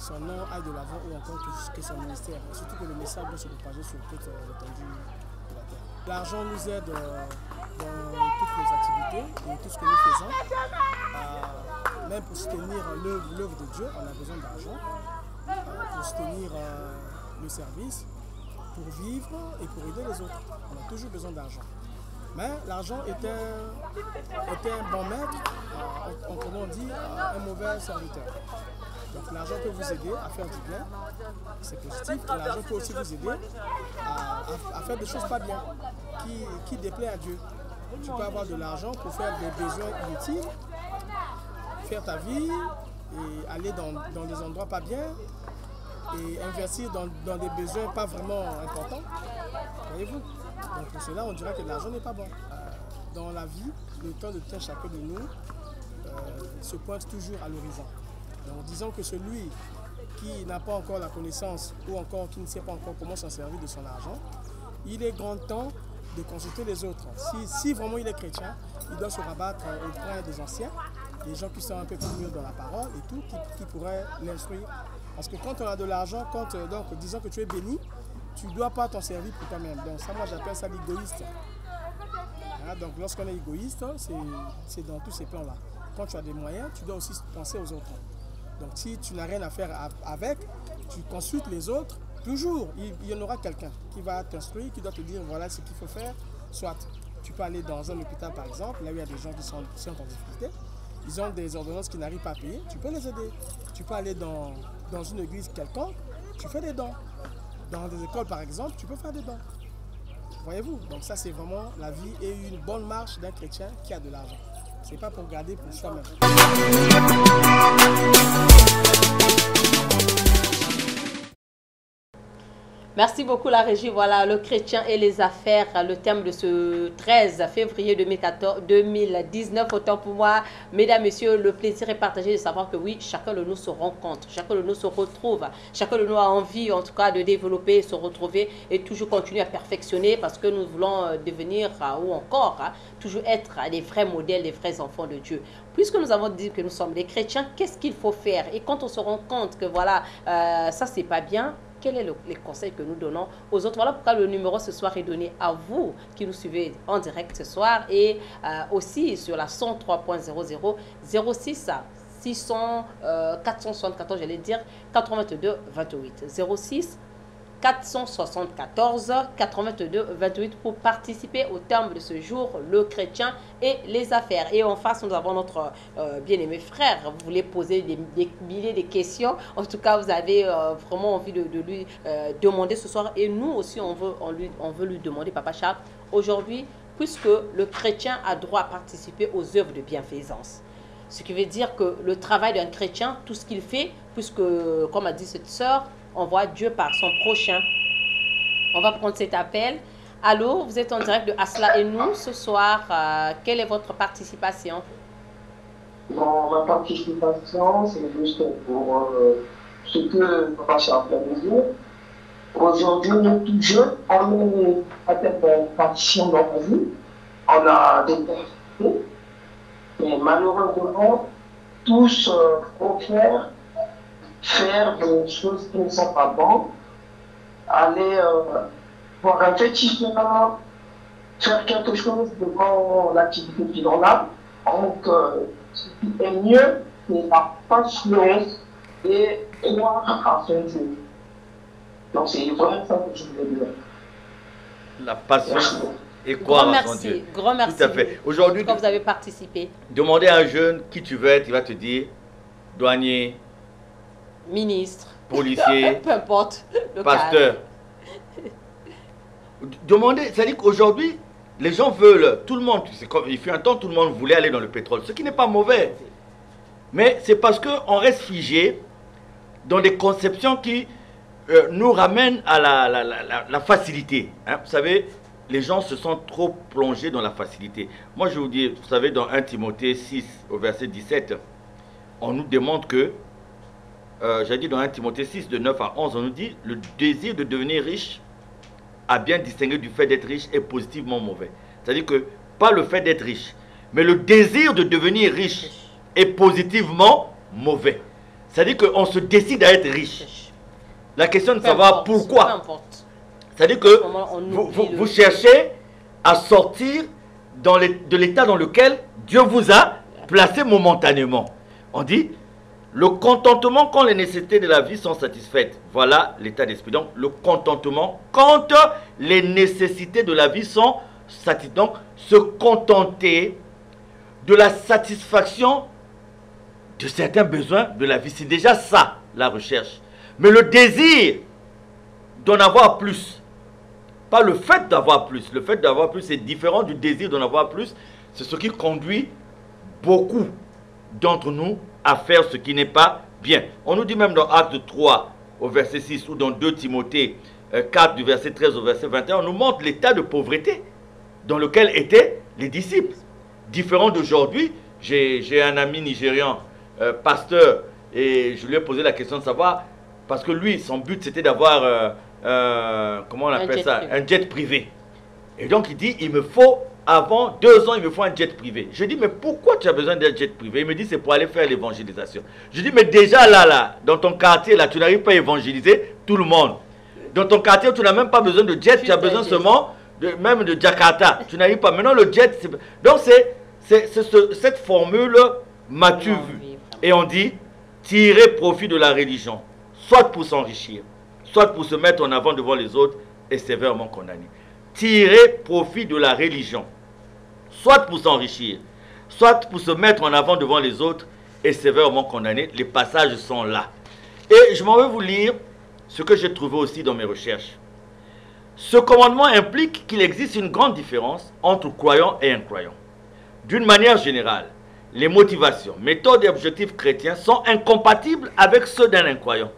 son nom aille de l'avant ou encore que, son ministère. Surtout que le message doit se propager sur toute euh, l'étendue de la terre. l'argent nous aide euh, dans toutes nos activités et tout ce que nous faisons. Euh, même pour soutenir l'œuvre de Dieu, on a besoin d'argent. Euh, pour soutenir le service, pour vivre et pour aider les autres. On a toujours besoin d'argent. Mais l'argent est un, bon maître, en, dit, un mauvais serviteur. Donc l'argent peut vous aider à faire du bien, c'est positif. L'argent peut aussi vous aider à, faire des choses pas bien, qui, qui à Dieu. Tu peux avoir de l'argent pour faire des besoins inutiles, faire ta vie et aller dans, dans des endroits pas bien et investir dans, dans des besoins pas vraiment importants. Voyez-vous? Donc pour cela, on dirait que l'argent n'est pas bon. Euh, dans la vie, le temps de chacun de nous euh, se pointe toujours à l'horizon. Donc disons que celui qui n'a pas encore la connaissance ou encore qui ne sait pas encore comment s'en servir de son argent, il est grand temps de consulter les autres. Si, vraiment il est chrétien, il doit se rabattre auprès des anciens, des gens qui sont un peu plus mûrs dans la parole et tout, qui, pourraient l'instruire. Parce que quand on a de l'argent, quand euh, donc disons que tu es béni, tu ne dois pas t'en servir pour toi-même. Donc ça, moi, j'appelle ça l'égoïste. Hein, donc lorsqu'on est égoïste, c'est dans tous ces plans-là. Quand tu as des moyens, tu dois aussi penser aux autres. Donc si tu n'as rien à faire avec, tu consultes les autres. Toujours, il, y en aura quelqu'un qui va t'instruire, qui doit te dire voilà ce qu'il faut faire. Soit tu peux aller dans un hôpital par exemple, là où il y a des gens qui sont, en difficulté. Ils ont des ordonnances qui n'arrivent pas à payer, tu peux les aider. Tu peux aller dans, dans une église quelconque, tu fais des dons. Dans des écoles, par exemple, tu peux faire des dons. Voyez-vous? Donc ça, c'est vraiment la vie et une bonne marche d'un chrétien qui a de l'argent. C'est pas pour garder pour soi-même. Merci beaucoup la régie. Voilà, le chrétien et les affaires, le thème de ce 13 février 2014, 2019. Autant pour moi, mesdames, messieurs, le plaisir est partagé de savoir que oui, chacun de nous se rencontre, chacun de nous se retrouve, chacun de nous a envie en tout cas de développer, se retrouver et toujours continuer à perfectionner parce que nous voulons euh, devenir euh, ou encore hein, toujours être des vrais modèles, des vrais enfants de Dieu. Puisque nous avons dit que nous sommes des chrétiens, qu'est-ce qu'il faut faire? Et quand on se rend compte que voilà, euh, ça c'est pas bien, quels sont les conseils que nous donnons aux autres? Voilà pourquoi le numéro ce soir est donné à vous qui nous suivez en direct ce soir et euh, aussi sur la 103.00 06 600 474, j'allais dire 82 28 06 474 82 28 pour participer au terme de ce jour, le chrétien et les affaires. Et en face, nous avons notre euh, bien-aimé frère. Vous voulez poser des, milliers de questions. En tout cas, vous avez euh, vraiment envie de, lui euh, demander ce soir. Et nous aussi, on veut, on lui, on veut lui demander, Papa Charles, aujourd'hui, puisque le chrétien a droit à participer aux œuvres de bienfaisance. Ce qui veut dire que le travail d'un chrétien, tout ce qu'il fait, puisque, comme a dit cette sœur, on voit Dieu par son prochain. On va prendre cet appel. Allô, vous êtes en direct de Asla et nous ce soir. Euh, quelle est votre participation? Bon, Ma participation, c'est juste pour ce que Papa Charles de dire. Aujourd'hui, nous tous jeunes, on est à de partition dans la vie. On a des difficultés. Et malheureusement, tous euh, faire des choses qui ne sont pas bonnes, aller euh, voir un fétichement, faire quelque chose devant l'activité qui a. Donc, euh, ce qui est mieux, c'est la patience et croire à son Dieu. Donc, c'est vraiment ça que je voulais dire. La patience et croire grand à son Dieu. Grand merci. Tout à fait. Aujourd'hui, quand vous avez participé? Demandez à un jeune qui tu veux être, il va te dire douanier, ministre, policier, <laughs> peu importe, pasteur. Demandez, c'est-à-dire qu'aujourd'hui, les gens veulent, tout le monde, comme, il fut un temps, tout le monde voulait aller dans le pétrole, ce qui n'est pas mauvais. Mais c'est parce qu'on reste figé dans des conceptions qui euh, nous ramènent à la, facilité. Hein. Vous savez, les gens se sont trop plongés dans la facilité. Moi, je vous dis, vous savez, dans 1 Timothée 6, au verset 17, on nous demande que euh, j'ai dit dans 1 Timothée 6, de 9 à 11, on nous dit le désir de devenir riche a bien distingué du fait d'être riche est positivement mauvais. C'est-à-dire que pas le fait d'être riche, mais le désir de devenir riche est positivement mauvais. C'est-à-dire qu'on se décide à être riche. La question de savoir pourquoi. C'est-à-dire que vous, cherchez à sortir dans les- de l'état dans lequel Dieu vous a placé momentanément. On dit le contentement quand les nécessités de la vie sont satisfaites. Voilà l'état d'esprit. Donc le contentement quand les nécessités de la vie sont satisfaites. Donc se contenter de la satisfaction de certains besoins de la vie. C'est déjà ça la recherche. Mais le désir d'en avoir plus, pas le fait d'avoir plus. Le fait d'avoir plus est différent du désir d'en avoir plus. C'est ce qui conduit beaucoup d'entre nous à faire ce qui n'est pas bien. On nous dit même dans Acte 3 au verset 6 ou dans 2 Timothée euh, 4 du verset 13 au verset 21, on nous montre l'état de pauvreté dans lequel étaient les disciples. Différent d'aujourd'hui, j'ai un ami nigérian, euh, pasteur, et je lui ai posé la question de savoir, parce que lui, son but c'était d'avoir, euh, euh, comment on appelle ça, privé. un jet privé. Et donc il dit, il me faut, avant deux ans, il me faut un jet privé. Je dis, mais pourquoi tu as besoin d'un jet privé? Il me dit, c'est pour aller faire l'évangélisation. Je dis, mais déjà là, là, dans ton quartier, là, tu n'arrives pas à évangéliser tout le monde. Dans ton quartier, tu n'as même pas besoin de jet, tu as besoin seulement de, même de Jakarta. Tu n'arrives pas. Maintenant, le jet, c'est... Donc, c'est, ce- cette formule, m'as-tu vu. Et on dit, tirer profit de la religion, soit pour s'enrichir, soit pour se mettre en avant devant les autres et sévèrement condamner. Tirer profit de la religion, soit pour s'enrichir, soit pour se mettre en avant devant les autres et sévèrement condamner. Les passages sont là. Et je m'en vais vous lire ce que j'ai trouvé aussi dans mes recherches. Ce commandement implique qu'il existe une grande différence entre croyants et incroyants. D'une manière générale, les motivations, méthodes et objectifs chrétiens sont incompatibles avec ceux d'un incroyant.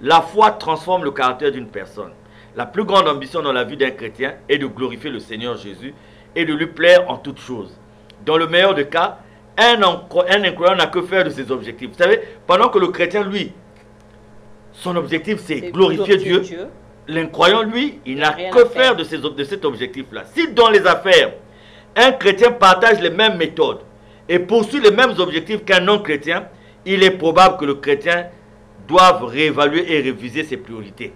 La foi transforme le caractère d'une personne. La plus grande ambition dans la vie d'un chrétien est de glorifier le Seigneur Jésus et de lui plaire en toutes choses. Dans le meilleur des cas, un, un incroyant n'a que faire de ses objectifs. Vous savez, pendant que le chrétien, lui, son objectif c'est glorifier Dieu, L'incroyant, lui, il n'a que faire faire. de, ces- de cet objectif-là. Si dans les affaires, un chrétien partage les mêmes méthodes et poursuit les mêmes objectifs qu'un non-chrétien, il est probable que le chrétien doive réévaluer et réviser ses priorités.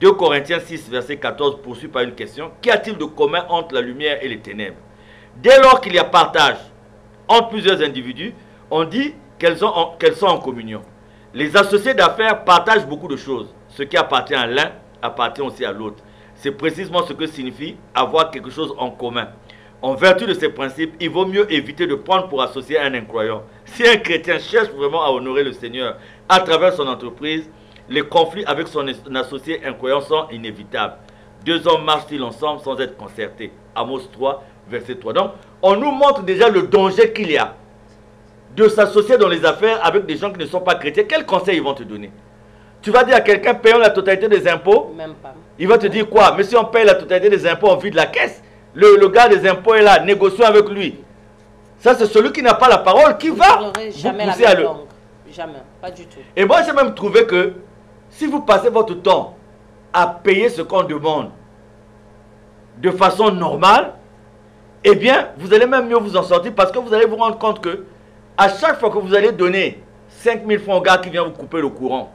2 Corinthiens 6, verset 14 poursuit par une question. Qu'y a-t-il de commun entre la lumière et les ténèbres? Dès lors qu'il y a partage entre plusieurs individus, on dit qu'elles sont en communion. Les associés d'affaires partagent beaucoup de choses. Ce qui appartient à l'un appartient aussi à l'autre. C'est précisément ce que signifie avoir quelque chose en commun. En vertu de ces principes, il vaut mieux éviter de prendre pour associé un incroyant. Si un chrétien cherche vraiment à honorer le Seigneur à travers son entreprise, les conflits avec son associé incroyant sont inévitables. Deux hommes marchent-ils ensemble sans être concertés Amos 3, verset 3. Donc, on nous montre déjà le danger qu'il y a de s'associer dans les affaires avec des gens qui ne sont pas chrétiens. Quel conseil ils vont te donner? Tu vas dire à quelqu'un payons la totalité des impôts Même pas. il va te dire quoi Mais si on paye la totalité des impôts, on vide la caisse. Le, le gars des impôts est là, négocions avec lui. Ça, c'est celui qui n'a pas la parole qui Vous va vous jamais la pousser à le... Jamais. Pas du tout. Et moi, j'ai même trouvé que si vous passez votre temps à payer ce qu'on demande de façon normale, eh bien, vous allez même mieux vous en sortir parce que vous allez vous rendre compte que à chaque fois que vous allez donner 5000 francs au gars qui vient vous couper le courant,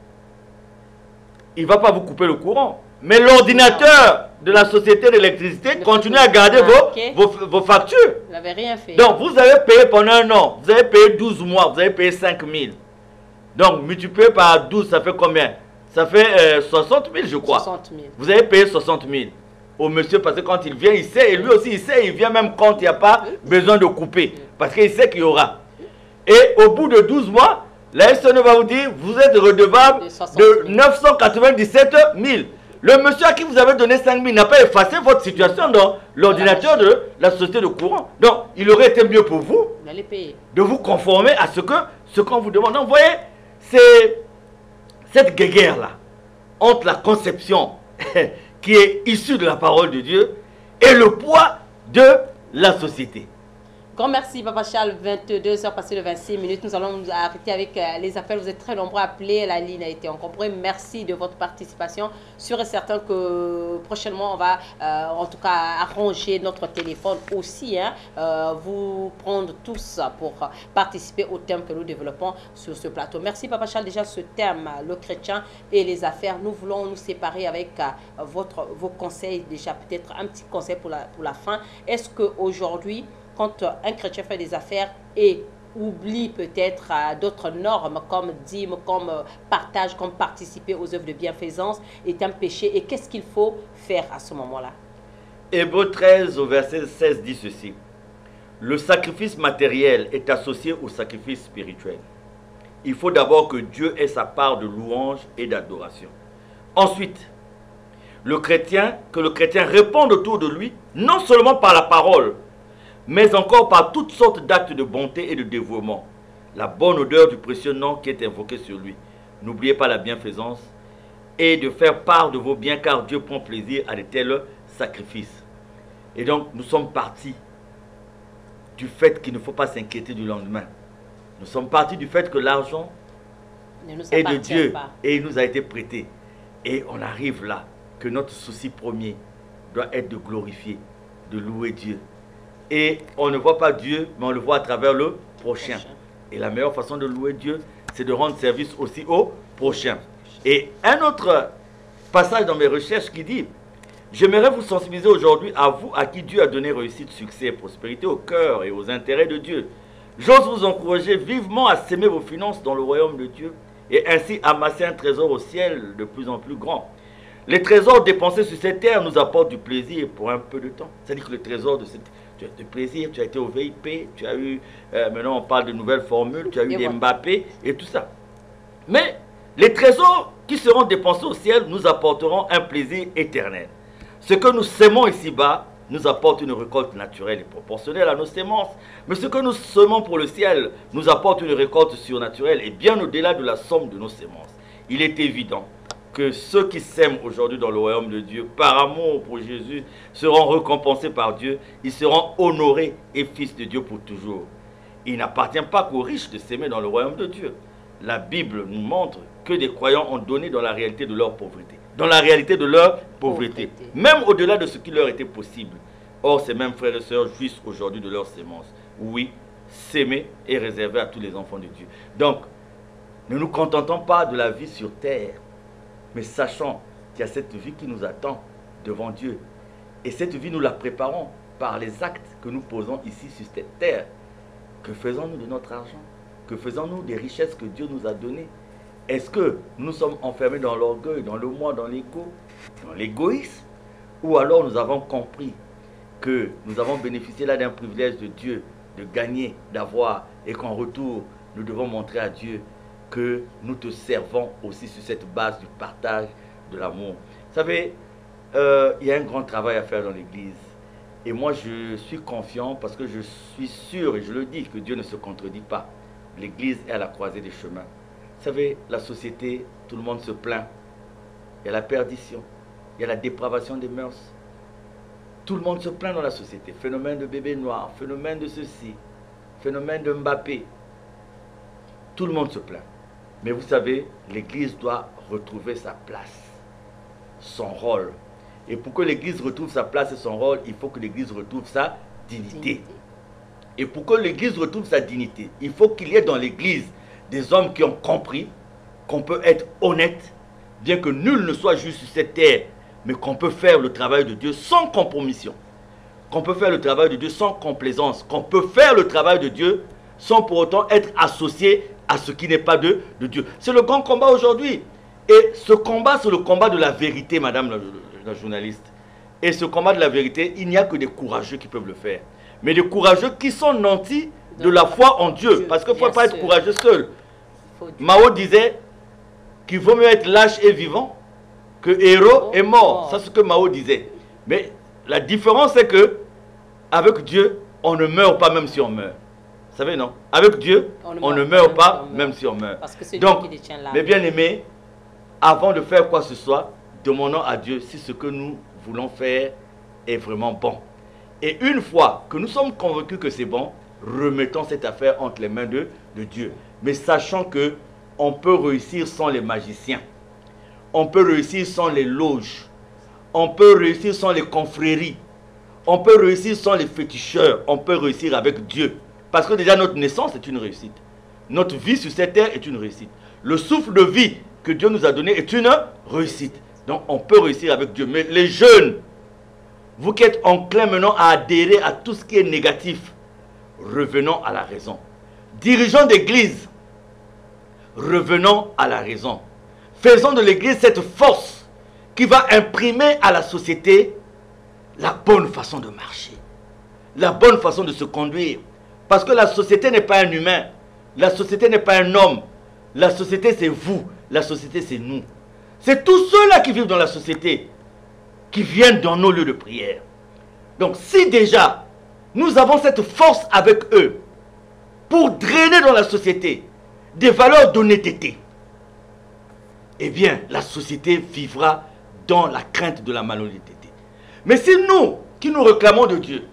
il ne va pas vous couper le courant. Mais l'ordinateur de la société d'électricité Le continue à garder vos, Ah, vos, vos factures. Vous n'avez rien fait. Donc, vous avez payé pendant un an, vous avez payé 12 mois, vous avez payé 5 000. Donc, multiplié par 12, ça fait combien? Ça fait euh, 60 000, je crois. 60 000. Vous avez payé 60 000 au monsieur parce que quand il vient, il sait, et lui aussi il sait, il vient même quand il n'y a pas besoin de couper. Parce qu'il sait qu'il y aura. Et au bout de 12 mois, la SNE va vous dire, vous êtes redevable De 60 de 000. 997 000. Le monsieur à qui vous avez donné 5 000 n'a pas effacé votre situation dans l'ordinateur de la société de courant. Donc, il aurait été mieux pour vous de vous conformer à ce que ce qu'on vous demande. Donc, vous voyez, c'est cette guerre-là entre la conception <laughs> qui est issue de la parole de Dieu et le poids de la société. Grand merci, Papa Charles. 22h passé de 26 minutes. Nous allons nous arrêter avec euh, les appels. Vous êtes très nombreux à appeler. La ligne a été encombrée. Merci de votre participation. Sûr et certain que prochainement, on va euh, en tout cas arranger notre téléphone aussi. Hein, euh, vous prendre tous pour participer au thème que nous développons sur ce plateau. Merci, Papa Charles. Déjà, ce thème, le chrétien et les affaires, nous voulons nous séparer avec votre, vos conseils. Déjà, peut-être un petit conseil pour la, pour la fin. Est-ce qu'aujourd'hui, quand un chrétien fait des affaires et oublie peut-être euh, d'autres normes comme dîme, comme euh, partage, comme participer aux œuvres de bienfaisance est un péché. Et qu'est-ce qu'il faut faire à ce moment-là? Hébreu 13 au verset 16 dit ceci. Le sacrifice matériel est associé au sacrifice spirituel. Il faut d'abord que Dieu ait sa part de louange et d'adoration. Ensuite, le chrétien, que le chrétien réponde autour de lui, non seulement par la parole, mais encore par toutes sortes d'actes de bonté et de dévouement. La bonne odeur du précieux nom qui est invoqué sur lui. N'oubliez pas la bienfaisance et de faire part de vos biens car Dieu prend plaisir à de tels sacrifices. Et donc nous sommes partis du fait qu'il ne faut pas s'inquiéter du lendemain. Nous sommes partis du fait que l'argent est de Dieu et il nous a été prêté. Et on arrive là que notre souci premier doit être de glorifier, de louer Dieu, et on ne voit pas Dieu, mais on le voit à travers le prochain. Et la meilleure façon de louer Dieu, c'est de rendre service aussi au prochain. Et un autre passage dans mes recherches qui dit, j'aimerais vous sensibiliser aujourd'hui à vous, à qui Dieu a donné réussite, succès et prospérité au cœur et aux intérêts de Dieu. J'ose vous encourager vivement à s'aimer vos finances dans le royaume de Dieu et ainsi amasser un trésor au ciel de plus en plus grand. Les trésors dépensés sur cette terre nous apportent du plaisir pour un peu de temps. C'est-à-dire que le trésor de cette tu as de plaisir, tu as été au VIP, tu as eu, euh, maintenant on parle de nouvelles formules, tu as eu des Mbappé et tout ça. Mais les trésors qui seront dépensés au ciel nous apporteront un plaisir éternel. Ce que nous sémons ici-bas nous apporte une récolte naturelle et proportionnelle à nos sémences. Mais ce que nous semons pour le ciel nous apporte une récolte surnaturelle et bien au-delà de la somme de nos sémences. Il est évident que ceux qui s'aiment aujourd'hui dans le royaume de Dieu, par amour pour Jésus, seront récompensés par Dieu, ils seront honorés et fils de Dieu pour toujours. Il n'appartient pas qu'aux riches de s'aimer dans le royaume de Dieu. La Bible nous montre que des croyants ont donné dans la réalité de leur pauvreté. Dans la réalité de leur pauvreté. Même au-delà de ce qui leur était possible. Or, ces mêmes frères et sœurs jouissent aujourd'hui de leur sémence. Oui, s'aimer est réservé à tous les enfants de Dieu. Donc, ne nous contentons pas de la vie sur terre, mais sachant qu'il y a cette vie qui nous attend devant Dieu. Et cette vie, nous la préparons par les actes que nous posons ici sur cette terre. Que faisons-nous de notre argent? Que faisons-nous des richesses que Dieu nous a données? Est-ce que nous sommes enfermés dans l'orgueil, dans le moi, dans l'égo, dans l'égoïsme? Ou alors nous avons compris que nous avons bénéficié là d'un privilège de Dieu, de gagner, d'avoir, et qu'en retour, nous devons montrer à Dieu que nous te servons aussi sur cette base du partage de l'amour. Vous savez, euh, il y a un grand travail à faire dans l'Église. Et moi, je suis confiant parce que je suis sûr, et je le dis, que Dieu ne se contredit pas. L'Église est à la croisée des chemins. Vous savez, la société, tout le monde se plaint. Il y a la perdition, il y a la dépravation des mœurs. Tout le monde se plaint dans la société. Phénomène de bébé noir, phénomène de ceci, phénomène de Mbappé. Tout le monde se plaint. Mais vous savez, l'Église doit retrouver sa place, son rôle. Et pour que l'Église retrouve sa place et son rôle, il faut que l'Église retrouve sa dignité. Et pour que l'Église retrouve sa dignité, il faut qu'il y ait dans l'Église des hommes qui ont compris qu'on peut être honnête, bien que nul ne soit juste sur cette terre, mais qu'on peut faire le travail de Dieu sans compromission, qu'on peut faire le travail de Dieu sans complaisance, qu'on peut faire le travail de Dieu sans pour autant être associé à ce qui n'est pas de, de Dieu. C'est le grand combat aujourd'hui. Et ce combat, c'est le combat de la vérité, madame la, journaliste. Et ce combat de la vérité, il n'y a que des courageux qui peuvent le faire. Mais des courageux qui sont nantis de la foi en Dieu. parce qu'il ne faut pas être courageux seul. Mao disait qu'il vaut mieux être lâche et vivant que héros et mort. C'est ce que Mao disait. Mais la différence, c'est que avec Dieu, on ne meurt pas même si on meurt. Vous savez, non? Avec Dieu, on ne, meurt, pas, même si on meurt. Parce que Donc, Dieu qui là. mes bien-aimés, avant de faire quoi que ce soit, demandons à Dieu si ce que nous voulons faire est vraiment bon. Et une fois que nous sommes convaincus que c'est bon, remettons cette affaire entre les mains de, de Dieu. Mais sachant que on peut réussir sans les magiciens. On peut réussir sans les loges. On peut réussir sans les confréries. On peut réussir sans les féticheurs. On peut réussir avec Dieu. Parce que déjà notre naissance est une réussite. Notre vie sur cette terre est une réussite. Le souffle de vie que Dieu nous a donné est une réussite. Donc on peut réussir avec Dieu. Mais les jeunes, vous qui êtes enclins maintenant à adhérer à tout ce qui est négatif, revenons à la raison. Dirigeants d'église, revenons à la raison. Faisons de l'église cette force qui va imprimer à la société la bonne façon de marcher, la bonne façon de se conduire. Parce que la société n'est pas un humain, la société n'est pas un homme, la société c'est vous, la société c'est nous. C'est tous ceux-là qui vivent dans la société qui viennent dans nos lieux de prière. Donc si déjà nous avons cette force avec eux pour drainer dans la société des valeurs d'honnêteté, eh bien la société vivra dans la crainte de la malhonnêteté. Mais si nous, qui nous réclamons de Dieu,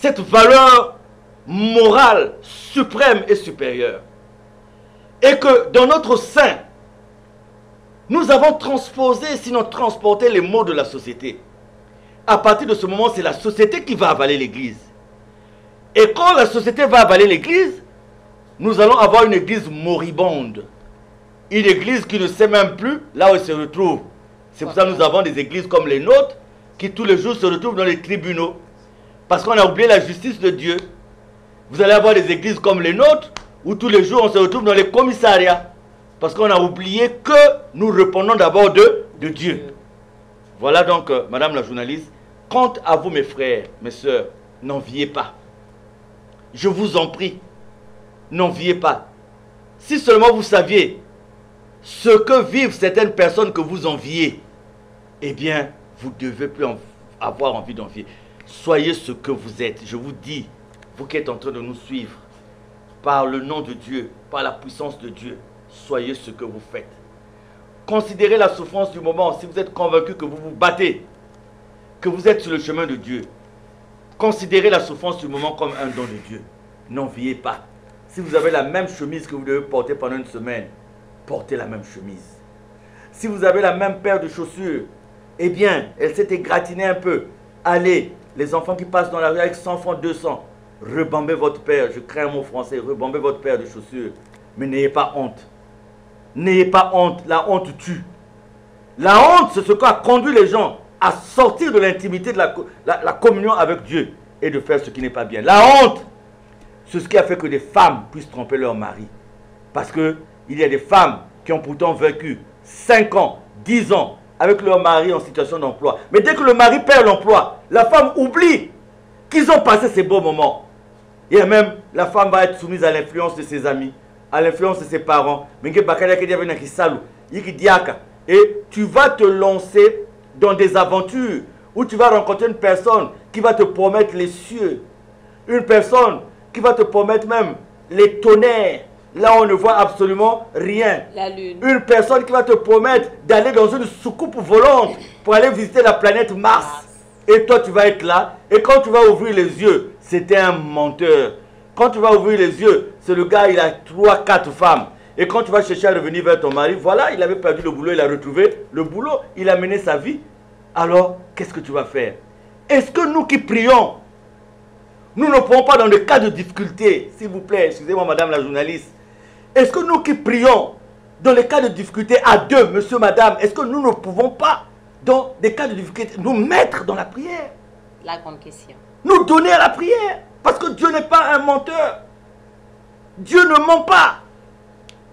cette valeur morale suprême et supérieure, et que dans notre sein, nous avons transposé, sinon transporté les mots de la société. À partir de ce moment, c'est la société qui va avaler l'Église. Et quand la société va avaler l'Église, nous allons avoir une Église moribonde. Une Église qui ne sait même plus là où elle se retrouve. C'est pour ça que nous avons des églises comme les nôtres qui tous les jours se retrouvent dans les tribunaux. Parce qu'on a oublié la justice de Dieu. Vous allez avoir des églises comme les nôtres où tous les jours on se retrouve dans les commissariats. Parce qu'on a oublié que nous répondons d'abord de, Dieu. Voilà donc, euh, Madame la journaliste, quant à vous mes frères, mes soeurs, n'enviez pas. Je vous en prie, n'enviez pas. Si seulement vous saviez ce que vivent certaines personnes que vous enviez, eh bien, vous ne devez plus avoir envie d'envier. Soyez ce que vous êtes. Je vous dis, vous qui êtes en train de nous suivre, par le nom de Dieu, par la puissance de Dieu, soyez ce que vous faites. Considérez la souffrance du moment. Si vous êtes convaincu que vous vous battez, que vous êtes sur le chemin de Dieu, considérez la souffrance du moment comme un don de Dieu. N'enviez pas. Si vous avez la même chemise que vous devez porter pendant une semaine, portez la même chemise. Si vous avez la même paire de chaussures, eh bien, elle s'est égratignée un peu. Allez, les enfants qui passent dans la rue avec 100 francs, 200, rebambez votre paire, je crains un mot français, rebambez votre paire de chaussures. Mais n'ayez pas honte. N'ayez pas honte, la honte tue. La honte, c'est ce qui a conduit les gens à sortir de l'intimité de la, la, communion avec Dieu et de faire ce qui n'est pas bien. La honte, c'est ce qui a fait que des femmes puissent tromper leur mari. Parce qu'il y a des femmes qui ont pourtant vécu 5 ans, 10 ans avec leur mari en situation d'emploi. Mais dès que le mari perd l'emploi, la femme oublie qu'ils ont passé ces beaux moments. Et même, la femme va être soumise à l'influence de ses amis, à l'influence de ses parents. Et tu vas te lancer dans des aventures où tu vas rencontrer une personne qui va te promettre les cieux. Une personne qui va te promettre même les tonnerres. Là, on ne voit absolument rien. La lune. Une personne qui va te promettre d'aller dans une soucoupe volante pour aller visiter la planète Mars. Et toi, tu vas être là. Et quand tu vas ouvrir les yeux, c'était un menteur. Quand tu vas ouvrir les yeux, c'est le gars, il a trois, quatre femmes. Et quand tu vas chercher à revenir vers ton mari, voilà, il avait perdu le boulot, il a retrouvé le boulot, il a mené sa vie. Alors, qu'est-ce que tu vas faire? Est-ce que nous qui prions, nous ne pouvons pas dans des cas de difficulté, s'il vous plaît, excusez-moi madame la journaliste, est-ce que nous qui prions dans les cas de difficulté à deux, monsieur, madame, est-ce que nous ne pouvons pas, dans des cas de difficulté, nous mettre dans la prière? La grande question. Nous donner à la prière. Parce que Dieu n'est pas un menteur. Dieu ne ment pas.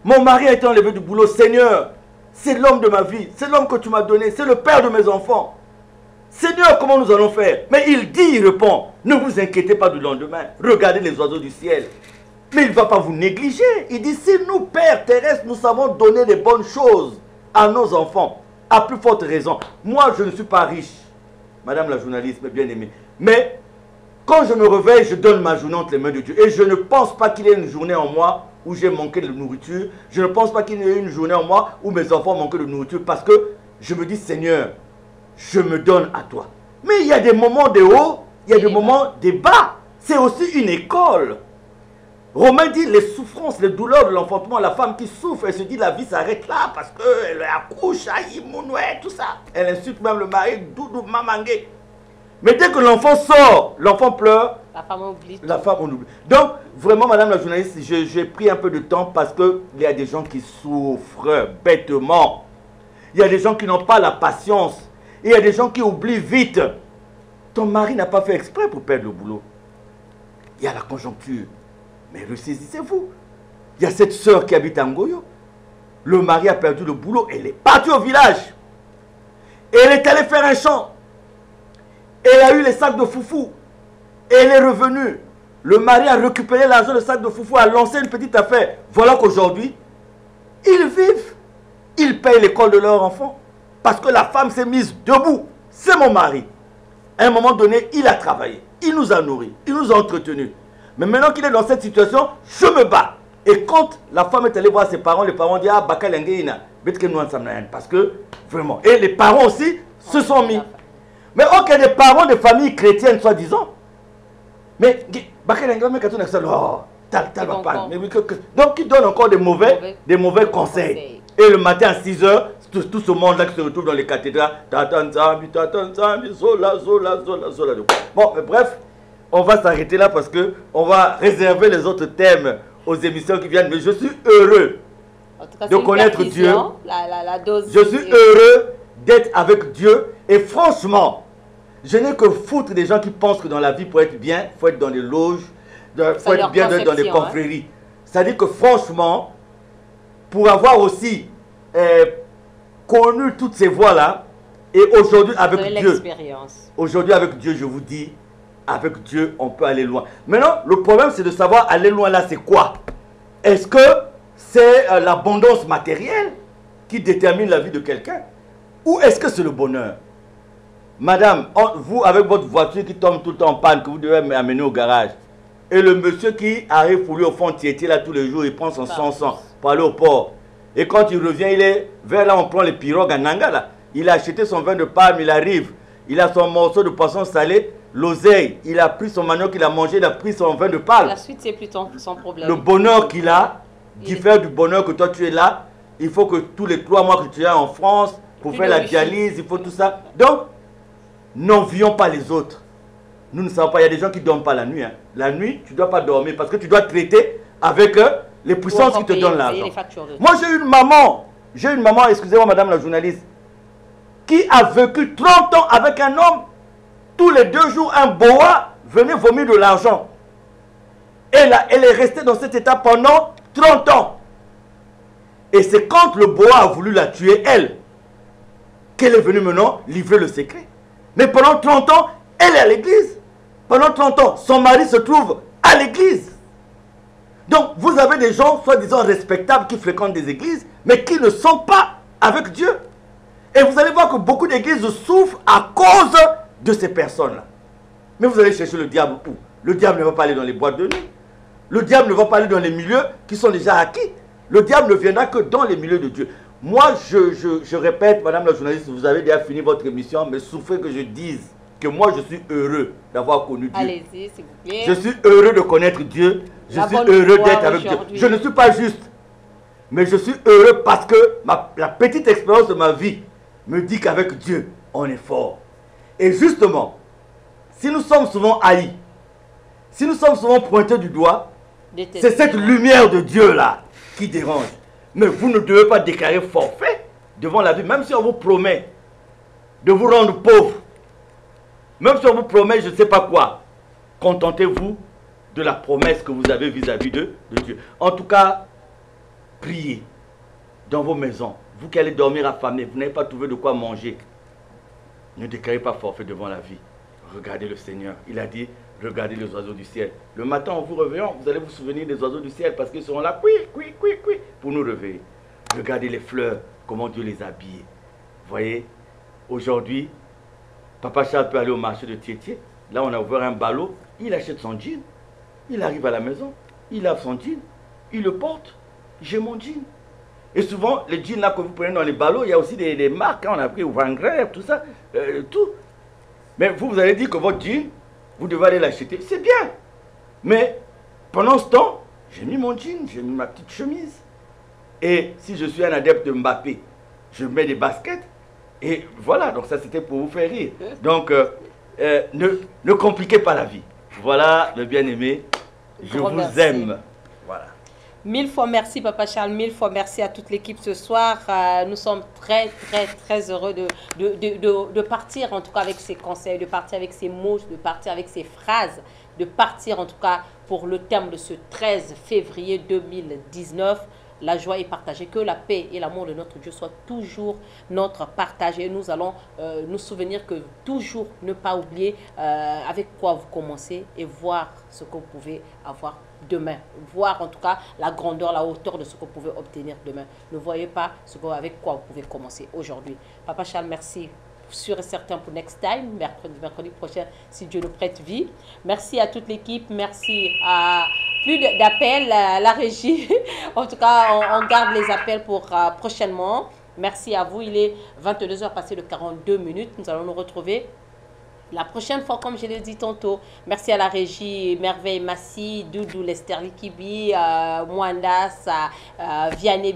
Mon mari a été enlevé du boulot. Seigneur, c'est l'homme de ma vie. C'est l'homme que tu m'as donné. C'est le père de mes enfants. Seigneur, comment nous allons faire? Mais il dit, il répond, ne vous inquiétez pas du lendemain. Regardez les oiseaux du ciel. Mais il ne va pas vous négliger. Il dit, si nous, Père terrestre, nous savons donner des bonnes choses à nos enfants, à plus forte raison. Moi, je ne suis pas riche, Madame la journaliste, bien aimée. Mais quand je me réveille, je donne ma journée entre les mains de Dieu. Et je ne pense pas qu'il y ait une journée en moi où j'ai manqué de nourriture. Je ne pense pas qu'il y ait une journée en moi où mes enfants manquent de nourriture. Parce que je me dis, Seigneur, je me donne à toi. Mais il y a des moments de haut, il y a des moments de bas. c'est aussi une école. Romain dit les souffrances, les douleurs de l'enfantement, la femme qui souffre, elle se dit la vie s'arrête là parce qu'elle accouche, aïe, mounoué, tout ça. Elle insulte même le mari, doudou, mamangé. Mais dès que l'enfant sort, l'enfant pleure. La femme oublie. La femme on oublie. Donc, vraiment, madame la journaliste, j'ai pris un peu de temps parce qu'il y a des gens qui souffrent bêtement. Il y a des gens qui n'ont pas la patience. il y a des gens qui oublient vite. Ton mari n'a pas fait exprès pour perdre le boulot. Il y a la conjoncture. Mais ressaisissez-vous. Il y a cette sœur qui habite à Ngoyo. Le mari a perdu le boulot. Elle est partie au village. Elle est allée faire un champ. Elle a eu les sacs de foufou. Elle est revenue. Le mari a récupéré l'argent des sacs de foufou, a lancé une petite affaire. Voilà qu'aujourd'hui, ils vivent. Ils payent l'école de leur enfant. Parce que la femme s'est mise debout. C'est mon mari. À un moment donné, il a travaillé. Il nous a nourris. Il nous a entretenus. Mais maintenant qu'il est dans cette situation, je me bats. Et quand la femme est allée voir ses parents, les parents disent Ah, Bakalengeina, parce que vraiment. Et les parents aussi se sont mis. Mais ok, des parents de familles chrétiennes, soi-disant. Mais quand on oh, tal, tal, Donc, qui donne encore des mauvais, des mauvais conseils. Et le matin à 6 h tout, ce monde-là qui se retrouve dans les cathédrales, Bon, mais bref, on va s'arrêter là parce que on va réserver les autres thèmes aux émissions qui viennent. Mais je suis heureux de connaître Dieu. je suis heureux d'être avec Dieu. Et franchement, je n'ai que foutre des gens qui pensent que dans la vie, pour être bien, il faut être dans les loges, il faut être bien dans les hein. confréries. C'est-à-dire que franchement, pour avoir aussi euh, connu toutes ces voies-là, et aujourd'hui avec Dieu, aujourd'hui avec Dieu, je vous dis, avec Dieu, on peut aller loin. Maintenant, le problème, c'est de savoir aller loin là, c'est quoi? Est-ce que c'est euh, l'abondance matérielle qui détermine la vie de quelqu'un? Ou est-ce que c'est le bonheur? Madame, vous, avec votre voiture qui tombe tout le temps en panne, que vous devez amener au garage, et le monsieur qui arrive pour lui au fond de là tous les jours, il prend son 100 pour aller au port. Et quand il revient, il est vers là, on prend les pirogues à Nanga là. Il a acheté son vin de palme, il arrive. Il a son morceau de poisson salé l'oseille, il a pris son manioc qu'il a mangé, il a pris son vin de palme. La suite, c'est plus son problème. Le bonheur qu'il a diffère du bonheur que toi tu es là. Il faut que tous les trois mois que tu es en France pour faire la dialyse, il faut tout ça. Donc, n'envions pas les autres. Nous ne savons pas, il y a des gens qui ne dorment pas la nuit. Hein. La nuit, tu ne dois pas dormir parce que tu dois traiter avec euh, les puissances qui te donnent l'argent. Moi, j'ai une maman, j'ai une maman, excusez-moi madame la journaliste, qui a vécu 30 ans avec un homme tous les deux jours, un boa venait vomir de l'argent. Et là, elle est restée dans cet état pendant 30 ans. Et c'est quand le boa a voulu la tuer, elle, qu'elle est venue maintenant livrer le secret. Mais pendant 30 ans, elle est à l'église. Pendant 30 ans, son mari se trouve à l'église. Donc, vous avez des gens, soi-disant respectables, qui fréquentent des églises, mais qui ne sont pas avec Dieu. Et vous allez voir que beaucoup d'églises souffrent à cause de ces personnes-là. Mais vous allez chercher le diable où? Le diable ne va pas aller dans les boîtes de nuit. Le diable ne va pas aller dans les milieux qui sont déjà acquis. Le diable ne viendra que dans les milieux de Dieu. Moi, je, répète, Madame la journaliste, vous avez déjà fini votre émission, mais souffrez que je dise que moi, je suis heureux d'avoir connu Dieu. Allez-y, s'il vous plaît. Je suis heureux de connaître Dieu. Je suis heureux d'être avec Dieu. Je ne suis pas juste, mais je suis heureux parce que la petite expérience de ma vie me dit qu'avec Dieu, on est fort. Et justement, si nous sommes souvent haïs, si nous sommes souvent pointés du doigt, c'est cette lumière de Dieu-là qui dérange. Mais vous ne devez pas déclarer forfait devant la vie, même si on vous promet de vous rendre pauvre, même si on vous promet je ne sais pas quoi, contentez-vous de la promesse que vous avez vis-à-vis de, de, Dieu. En tout cas, priez dans vos maisons. Vous qui allez dormir affamé, vous n'avez pas trouvé de quoi manger. Ne déclarez pas forfait devant la vie. Regardez le Seigneur. Il a dit, regardez les oiseaux du ciel. Le matin, en vous réveillant, vous allez vous souvenir des oiseaux du ciel parce qu'ils seront là, oui, oui, oui, oui, pour nous réveiller. Regardez les fleurs, comment Dieu les a habillées. Voyez, aujourd'hui, Papa Charles peut aller au marché de Tiettier. Là, on a ouvert un ballot. Il achète son jean. Il arrive à la maison. Il lave son jean. Il le porte. J'ai mon jean. Et souvent, les jeans là que vous prenez dans les ballots, il y a aussi des, marques. Hein, on a pris Wrangler, tout ça, euh, tout. Mais vous, vous allez dire que votre jean, vous devez aller l'acheter. C'est bien. Mais pendant ce temps, j'ai mis mon jean, j'ai mis ma petite chemise. Et si je suis un adepte de Mbappé, je mets des baskets. Et voilà, donc ça c'était pour vous faire rire. Donc euh, euh, ne, ne compliquez pas la vie. Voilà le bien-aimé. Je Grand vous merci. aime. Mille fois merci, Papa Charles. Mille fois merci à toute l'équipe ce soir. Euh, nous sommes très, très, très heureux de, de, de, de- de partir, en tout cas, avec ces conseils, de partir avec ces mots, de partir avec ces phrases, de partir, en tout cas, pour le terme de ce 13 février 2019. La joie est partagée, que la paix et l'amour de notre Dieu soient toujours notre partage. Et nous allons euh, nous souvenir que toujours ne pas oublier euh, avec quoi vous commencez et voir ce que vous pouvez avoir demain. Voir en tout cas la grandeur, la hauteur de ce que vous pouvez obtenir demain. Ne voyez pas ce que, avec quoi vous pouvez commencer aujourd'hui. Papa Charles, merci sûr et certain pour next time, mercredi, mercredi prochain, si Dieu nous prête vie. Merci à toute l'équipe, merci à plus d'appels la régie. <laughs> en tout cas, on, on garde les appels pour euh, prochainement. Merci à vous. Il est 22h passé de 42 minutes. Nous allons nous retrouver la prochaine fois, comme je l'ai dit tantôt, merci à la régie Merveille Massi, Doudou Lester Likibi, euh, Mwanda, Sa, euh, Vianney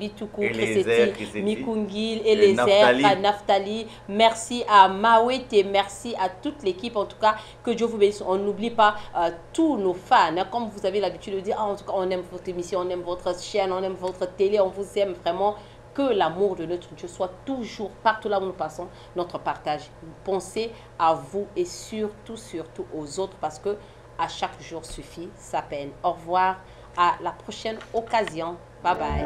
Chrisetti. Mikungil, Eliezer, Naftali. Naftali. Merci à Mawete, merci à toute l'équipe. En tout cas, que Dieu vous bénisse. On n'oublie pas euh, tous nos fans. hein. Comme vous avez l'habitude de dire, Ah, en tout cas, on aime votre émission, on aime votre chaîne, on aime votre télé, on vous aime vraiment que l'amour de notre Dieu soit toujours, partout là où nous passons, notre partage. Pensez à vous et surtout, surtout aux autres parce que à chaque jour suffit sa peine. Au revoir, à la prochaine occasion. Bye bye.